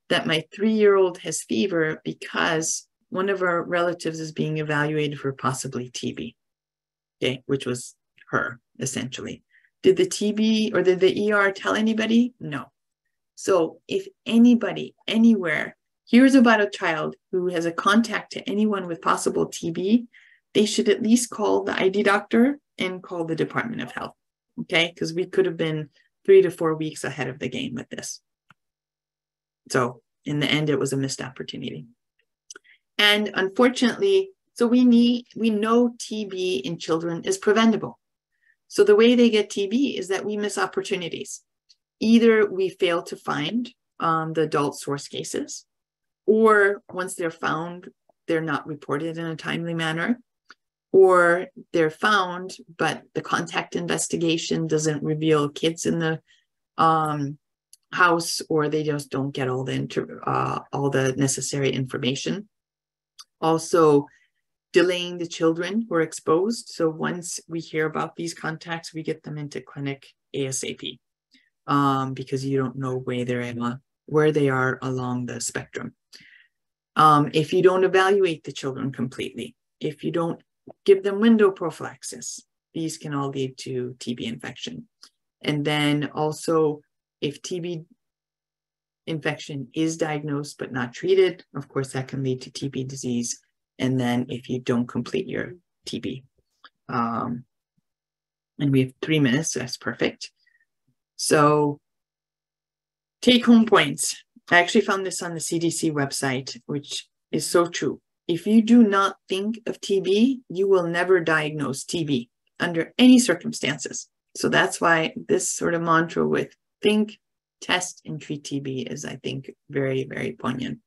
that my three year old has fever because one of our relatives is being evaluated for possibly TB. Okay, which was her essentially. Did the TB or did the ER tell anybody? No. So if anybody anywhere hears about a child who has a contact to anyone with possible TB, they should at least call the ID doctor and call the Department of Health. Okay, because we could have been three to four weeks ahead of the game with this. So in the end, it was a missed opportunity. And unfortunately, so we need we know TB in children is preventable. So the way they get TB is that we miss opportunities either we fail to find um, the adult source cases, or once they're found, they're not reported in a timely manner, or they're found, but the contact investigation doesn't reveal kids in the um, house, or they just don't get all the inter- uh, all the necessary information. Also, delaying the children who are exposed. So once we hear about these contacts, we get them into clinic ASAP um, because you don't know where they're where they are along the spectrum. Um, if you don't evaluate the children completely, if you don't give them window prophylaxis, these can all lead to TB infection. And then also, if TB infection is diagnosed but not treated, of course, that can lead to TB disease. And then if you don't complete your TB. Um, and we have three minutes, so that's perfect. So take home points. I actually found this on the CDC website, which is so true. If you do not think of TB, you will never diagnose TB under any circumstances. So that's why this sort of mantra with think, test, and treat TB is, I think, very, very poignant.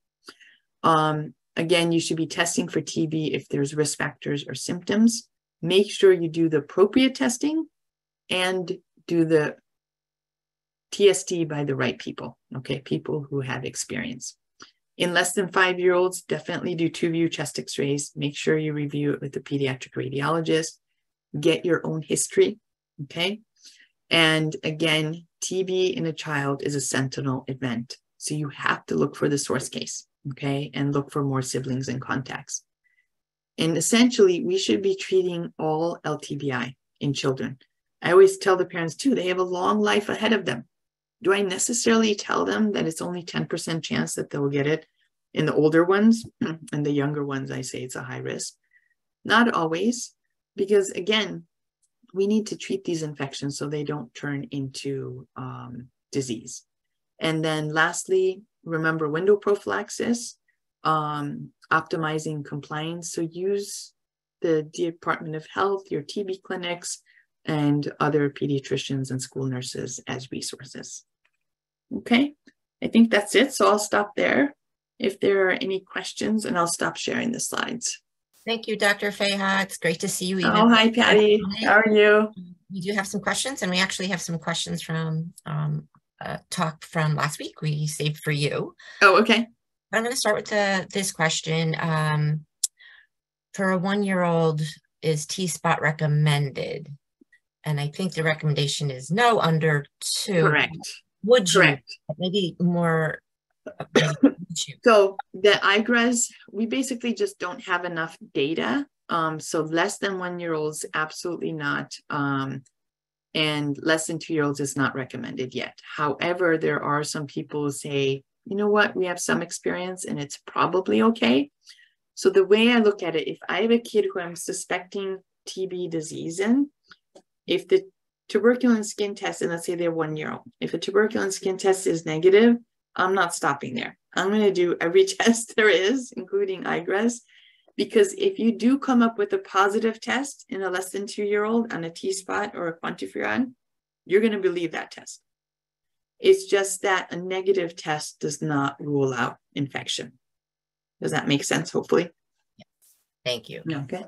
Um, again, you should be testing for TB if there's risk factors or symptoms. Make sure you do the appropriate testing and do the TST by the right people, okay, people who have experience. In less than five year olds, definitely do two view chest x rays. Make sure you review it with the pediatric radiologist. Get your own history, okay? And again, TB in a child is a sentinel event. So you have to look for the source case, okay? And look for more siblings and contacts. And essentially, we should be treating all LTBI in children. I always tell the parents too, they have a long life ahead of them. Do I necessarily tell them that it's only 10% chance that they'll get it in the older ones? and the younger ones, I say it's a high risk. Not always, because again, we need to treat these infections so they don't turn into um, disease. And then lastly, remember window prophylaxis, um, optimizing compliance. So use the Department of Health, your TB clinics, and other pediatricians and school nurses as resources. Okay, I think that's it. So I'll stop there if there are any questions and I'll stop sharing the slides. Thank you, Dr. Feha. It's great to see you. oh, hi, Patty. How are you? We do have some questions and we actually have some questions from um, a talk from last week we saved for you. Oh, okay. I'm going to start with the, this question. Um, for a one-year-old, is T-spot recommended? And I think the recommendation is no under two. Correct. Would you? Correct. Maybe more. so the IGRAS, we basically just don't have enough data. Um, so less than one year olds, absolutely not. Um, and less than two year olds is not recommended yet. However, there are some people who say, you know what, we have some experience and it's probably okay. So the way I look at it, if I have a kid who I'm suspecting TB disease in, if the tuberculin skin test, and let's say they're one year old, if a tuberculin skin test is negative, I'm not stopping there. I'm going to do every test there is, including IGRAS, because if you do come up with a positive test in a less than two year old on a T spot or a quantiferon, you're going to believe that test. It's just that a negative test does not rule out infection. Does that make sense? Hopefully. Yes. Thank you. Okay.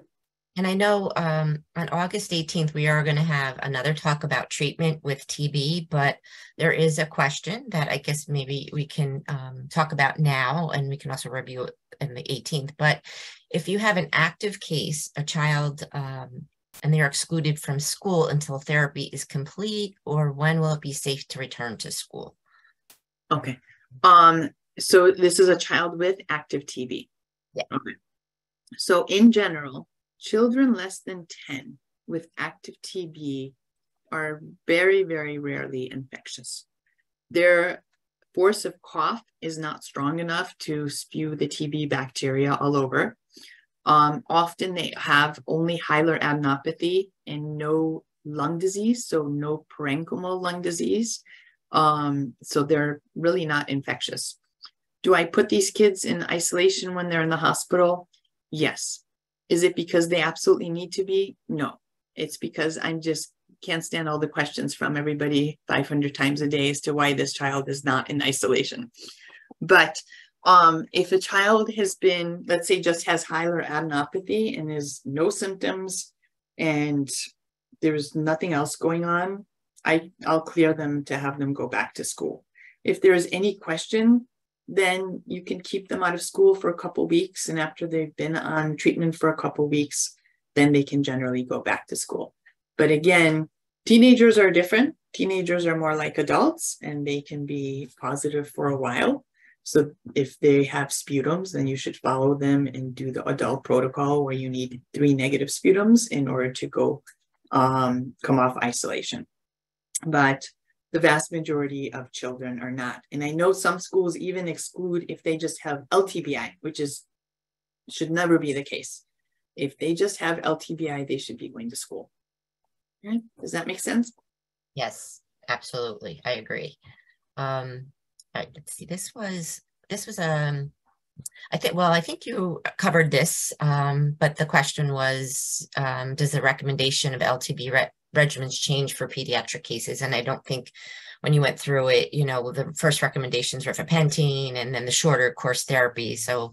And I know um, on August 18th, we are going to have another talk about treatment with TB, but there is a question that I guess maybe we can um, talk about now, and we can also review it in the 18th. But if you have an active case, a child, um, and they're excluded from school until therapy is complete, or when will it be safe to return to school? Okay. Um, so this is a child with active TB. Yeah. Okay. So in general, children less than 10 with active TB are very, very rarely infectious. Their force of cough is not strong enough to spew the TB bacteria all over. Um, often they have only hilar adenopathy and no lung disease, so no parenchymal lung disease. Um, so they're really not infectious. Do I put these kids in isolation when they're in the hospital? Yes. Is it because they absolutely need to be? No. It's because I'm just can't stand all the questions from everybody 500 times a day as to why this child is not in isolation. But um, if a child has been, let's say, just has hilar adenopathy and has no symptoms and there's nothing else going on, I, I'll clear them to have them go back to school. If there's any question, then you can keep them out of school for a couple weeks. And after they've been on treatment for a couple weeks, then they can generally go back to school. But again, teenagers are different. Teenagers are more like adults and they can be positive for a while. So if they have sputums, then you should follow them and do the adult protocol where you need three negative sputums in order to go um, come off isolation. But the vast majority of children are not. And I know some schools even exclude if they just have LTBI, which is should never be the case. If they just have LTBI, they should be going to school. Okay. Does that make sense? Yes, absolutely. I agree. Um, right, let's see, this was, this was, um, I think, well, I think you covered this, um, but the question was, um, does the recommendation of LTB regimens change for pediatric cases? And I don't think when you went through it, you know, the first recommendations were rifapentine and then the shorter course therapy. So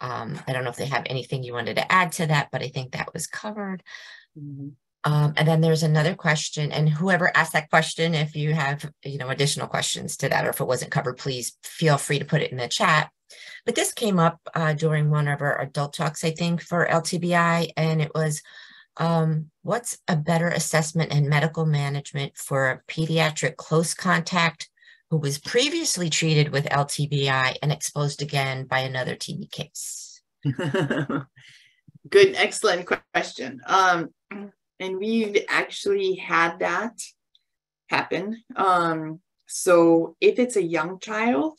um, I don't know if they have anything you wanted to add to that, but I think that was covered. Mm -hmm. Um, and then there's another question, and whoever asked that question, if you have you know additional questions to that, or if it wasn't covered, please feel free to put it in the chat. But this came up uh, during one of our adult talks, I think, for LTBI, and it was um, what's a better assessment and medical management for a pediatric close contact who was previously treated with LTBI and exposed again by another TB case? Good, excellent question. Um, and we've actually had that happen. Um, so if it's a young child,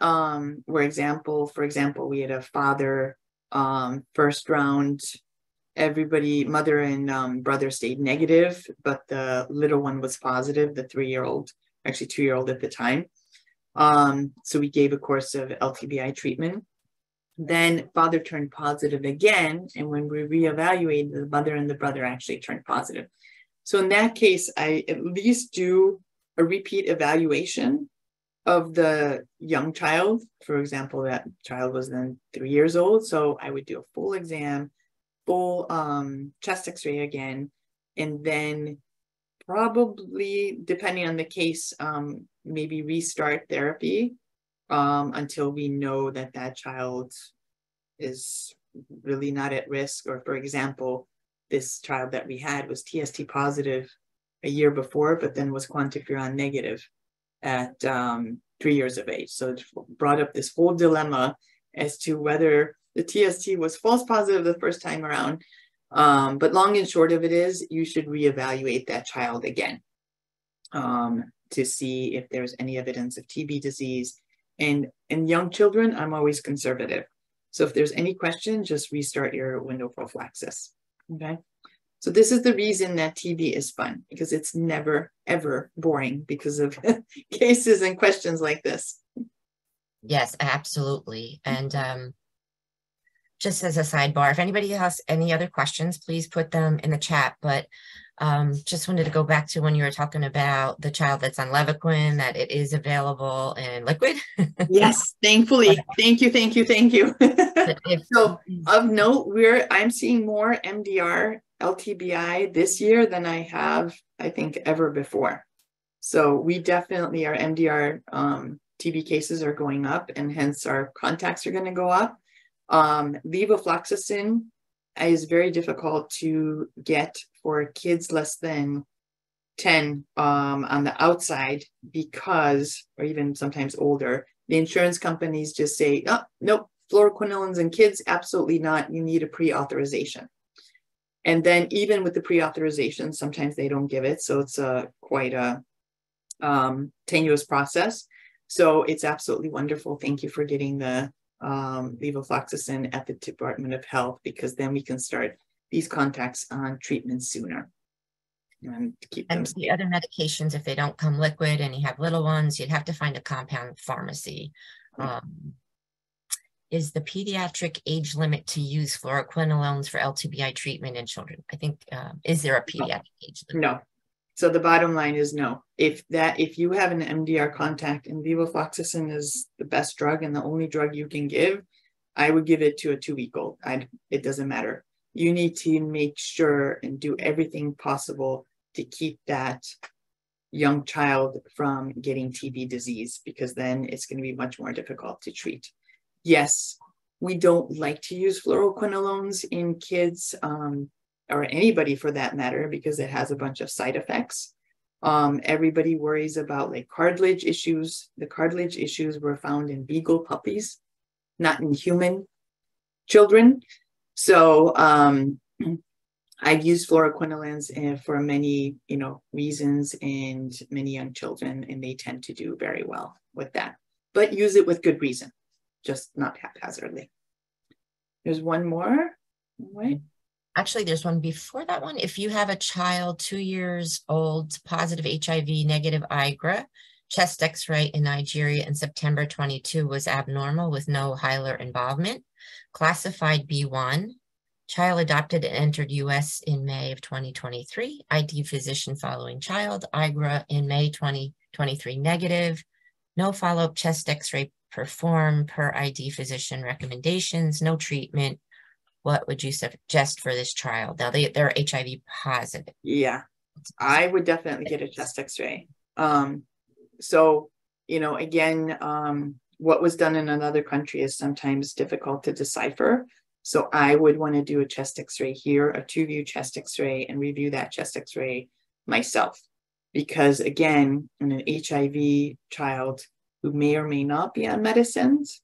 um, for example, for example, we had a father um, first round, everybody, mother and um, brother stayed negative, but the little one was positive, the three-year-old, actually two-year-old at the time. Um, so we gave a course of LTBI treatment. Then father turned positive again. And when we reevaluated, the mother and the brother actually turned positive. So in that case, I at least do a repeat evaluation of the young child. For example, that child was then three years old. So I would do a full exam, full um, chest x-ray again, and then probably, depending on the case, um, maybe restart therapy um, until we know that that child is really not at risk. Or for example, this child that we had was TST positive a year before, but then was quantiferon negative at um, three years of age. So it brought up this whole dilemma as to whether the TST was false positive the first time around. Um, but long and short of it is, you should reevaluate that child again um, to see if there's any evidence of TB disease and in young children, I'm always conservative. So if there's any question, just restart your window prophylaxis, okay? So this is the reason that TB is fun, because it's never, ever boring because of cases and questions like this. Yes, absolutely. And um, just as a sidebar, if anybody has any other questions, please put them in the chat. But um, just wanted to go back to when you were talking about the child that's on Levaquin, that it is available in liquid. yes, thankfully. Thank you, thank you, thank you. if, so of note, we're I'm seeing more MDR LTBI this year than I have, I think, ever before. So we definitely, our MDR um, TB cases are going up and hence our contacts are going to go up. Um, levofloxacin is very difficult to get for kids less than 10 um, on the outside because, or even sometimes older, the insurance companies just say, oh, nope, fluoroquinolones in kids, absolutely not. You need a pre-authorization. And then even with the pre-authorization, sometimes they don't give it. So it's a quite a um, tenuous process. So it's absolutely wonderful. Thank you for getting the um, levofloxacin at the Department of Health because then we can start these contacts on treatment sooner. And keep and them the other medications, if they don't come liquid and you have little ones, you'd have to find a compound pharmacy. Um, is the pediatric age limit to use fluoroquinolones for LTBI treatment in children? I think, uh, is there a pediatric age limit? No, so the bottom line is no. If that if you have an MDR contact and levofloxacin is the best drug and the only drug you can give, I would give it to a two week old. I it doesn't matter. You need to make sure and do everything possible to keep that young child from getting TB disease because then it's going to be much more difficult to treat. Yes, we don't like to use fluoroquinolones in kids um, or anybody for that matter, because it has a bunch of side effects. Um, everybody worries about like cartilage issues. The cartilage issues were found in beagle puppies, not in human children. So um, I've used fluoroquinolones eh, for many, you know, reasons and many young children, and they tend to do very well with that. But use it with good reason, just not haphazardly. There's one more. Wait actually there's one before that one. If you have a child two years old positive hiv negative igra chest x-ray in Nigeria in September 22 was abnormal with no hilar involvement, classified B1, child adopted and entered US in May of 2023, ID physician following child, IGRA in May 2023 negative, no follow-up chest x-ray performed per ID physician recommendations, no treatment. What would you suggest for this child? Now they, they're HIV positive. Yeah, I would definitely get a chest x-ray. Um, so, you know, again, um, what was done in another country is sometimes difficult to decipher. So I would want to do a chest x-ray here, a two view chest x-ray and review that chest x-ray myself. Because again, in an HIV child who may or may not be on medicines,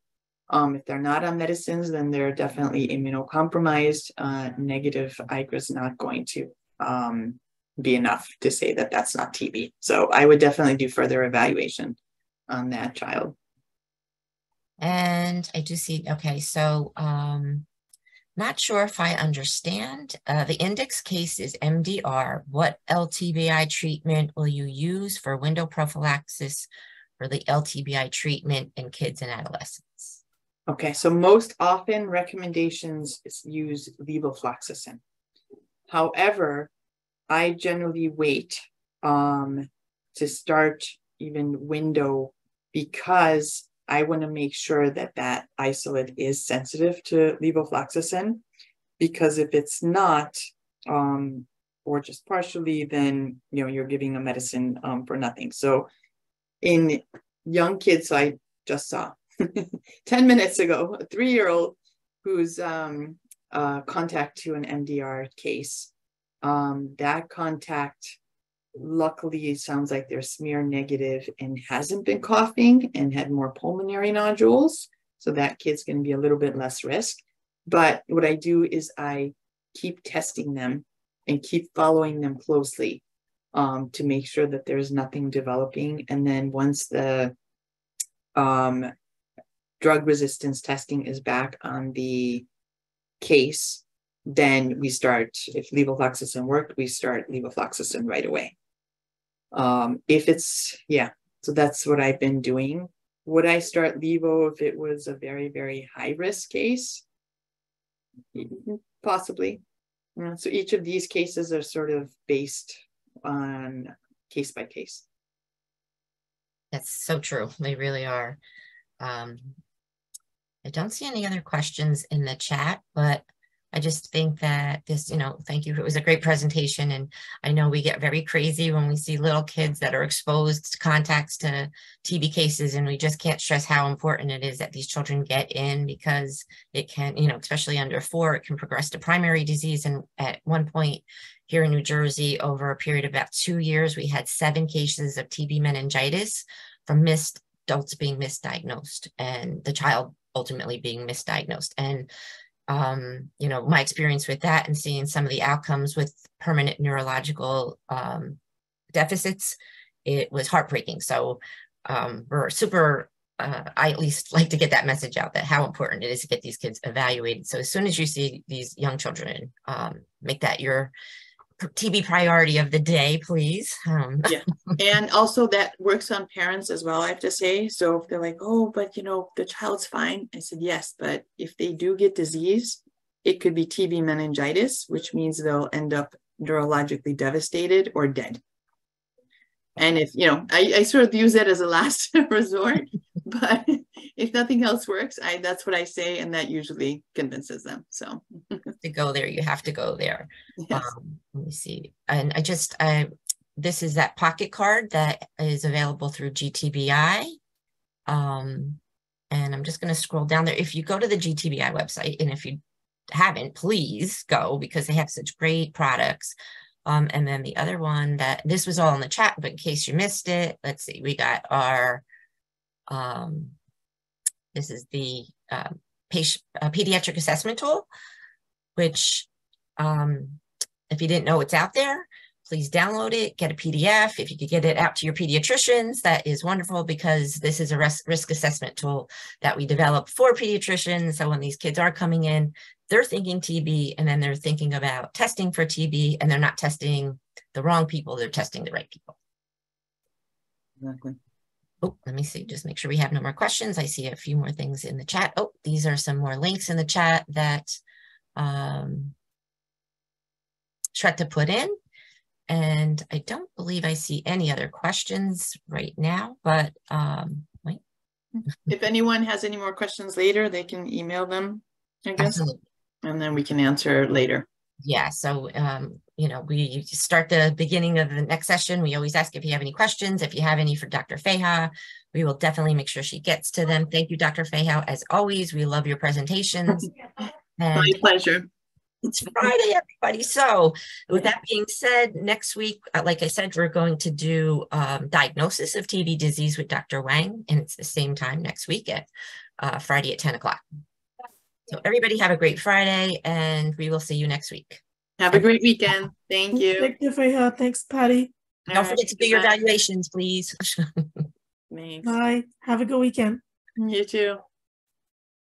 um, if they're not on medicines, then they're definitely immunocompromised. Uh, negative IGRA is not going to um, be enough to say that that's not TB. So I would definitely do further evaluation on that child. And I do see, okay, so um, not sure if I understand. Uh, the index case is MDR. What LTBI treatment will you use for window prophylaxis for the LTBI treatment in kids and adolescents? Okay, so most often recommendations use levofloxacin. However, I generally wait um, to start even window because I want to make sure that that isolate is sensitive to levofloxacin. Because if it's not, um, or just partially, then you know you're giving a medicine um, for nothing. So in young kids, I just saw 10 minutes ago, a three-year-old who's um, uh, contact to an MDR case um, that contact, luckily, it sounds like they're smear negative and hasn't been coughing and had more pulmonary nodules. So that kid's going to be a little bit less risk. But what I do is I keep testing them and keep following them closely um, to make sure that there's nothing developing. And then once the um, drug resistance testing is back on the case, then we start, if levofloxacin worked, we start levofloxacin right away. Um, if it's, yeah, so that's what I've been doing. Would I start levo if it was a very, very high risk case? Possibly. Yeah, so each of these cases are sort of based on case by case. That's so true. They really are. Um, I don't see any other questions in the chat, but I just think that this, you know, thank you. It was a great presentation. And I know we get very crazy when we see little kids that are exposed to contacts to TB cases. And we just can't stress how important it is that these children get in because it can, you know, especially under four, it can progress to primary disease. And at one point here in New Jersey, over a period of about two years, we had seven cases of TB meningitis from missed adults being misdiagnosed and the child ultimately being misdiagnosed. And um, you know, my experience with that and seeing some of the outcomes with permanent neurological um, deficits, it was heartbreaking. So um, we're super, uh, I at least like to get that message out that how important it is to get these kids evaluated. So as soon as you see these young children, um, make that your TB priority of the day, please. Um. yeah. And also that works on parents as well, I have to say. So if they're like, oh, but you know, the child's fine. I said, yes, but if they do get disease, it could be TB meningitis, which means they'll end up neurologically devastated or dead. And if, you know, I, I sort of use that as a last resort, but if nothing else works, I that's what I say, and that usually convinces them. So to go there, you have to go there. Yes. Um, let me see. And I just I this is that pocket card that is available through GTBI. Um, and I'm just going to scroll down there. If you go to the GTBI website, and if you haven't, please go because they have such great products. Um, and then the other one that this was all in the chat, but in case you missed it, let's see, we got our, um, this is the uh, patient, uh, pediatric assessment tool, which um, if you didn't know it's out there, please download it, get a PDF. If you could get it out to your pediatricians, that is wonderful because this is a risk assessment tool that we develop for pediatricians. So when these kids are coming in, they're thinking TB and then they're thinking about testing for TB and they're not testing the wrong people, they're testing the right people. Exactly. Oh, let me see, just make sure we have no more questions. I see a few more things in the chat. Oh, these are some more links in the chat that um, Shweta put in. And I don't believe I see any other questions right now, but um, wait. If anyone has any more questions later, they can email them, I guess, Absolutely. and then we can answer later. Yeah, so, um, you know, we start the beginning of the next session. We always ask if you have any questions. If you have any for Dr. Feha, we will definitely make sure she gets to them. Thank you, Dr. Feha. As always, we love your presentations. And My pleasure. it's Friday, everybody. So with that being said, next week, uh, like I said, we're going to do um, diagnosis of TB disease with Dr. Wang, and it's the same time next week at uh, Friday at 10 o'clock. So everybody have a great Friday, and we will see you next week. Have a great weekend. Thank you. Thank you, Feha. Thanks, Patty. All Don't right, forget to do your bye. evaluations, please. Thanks. Bye. Have a good weekend. You too.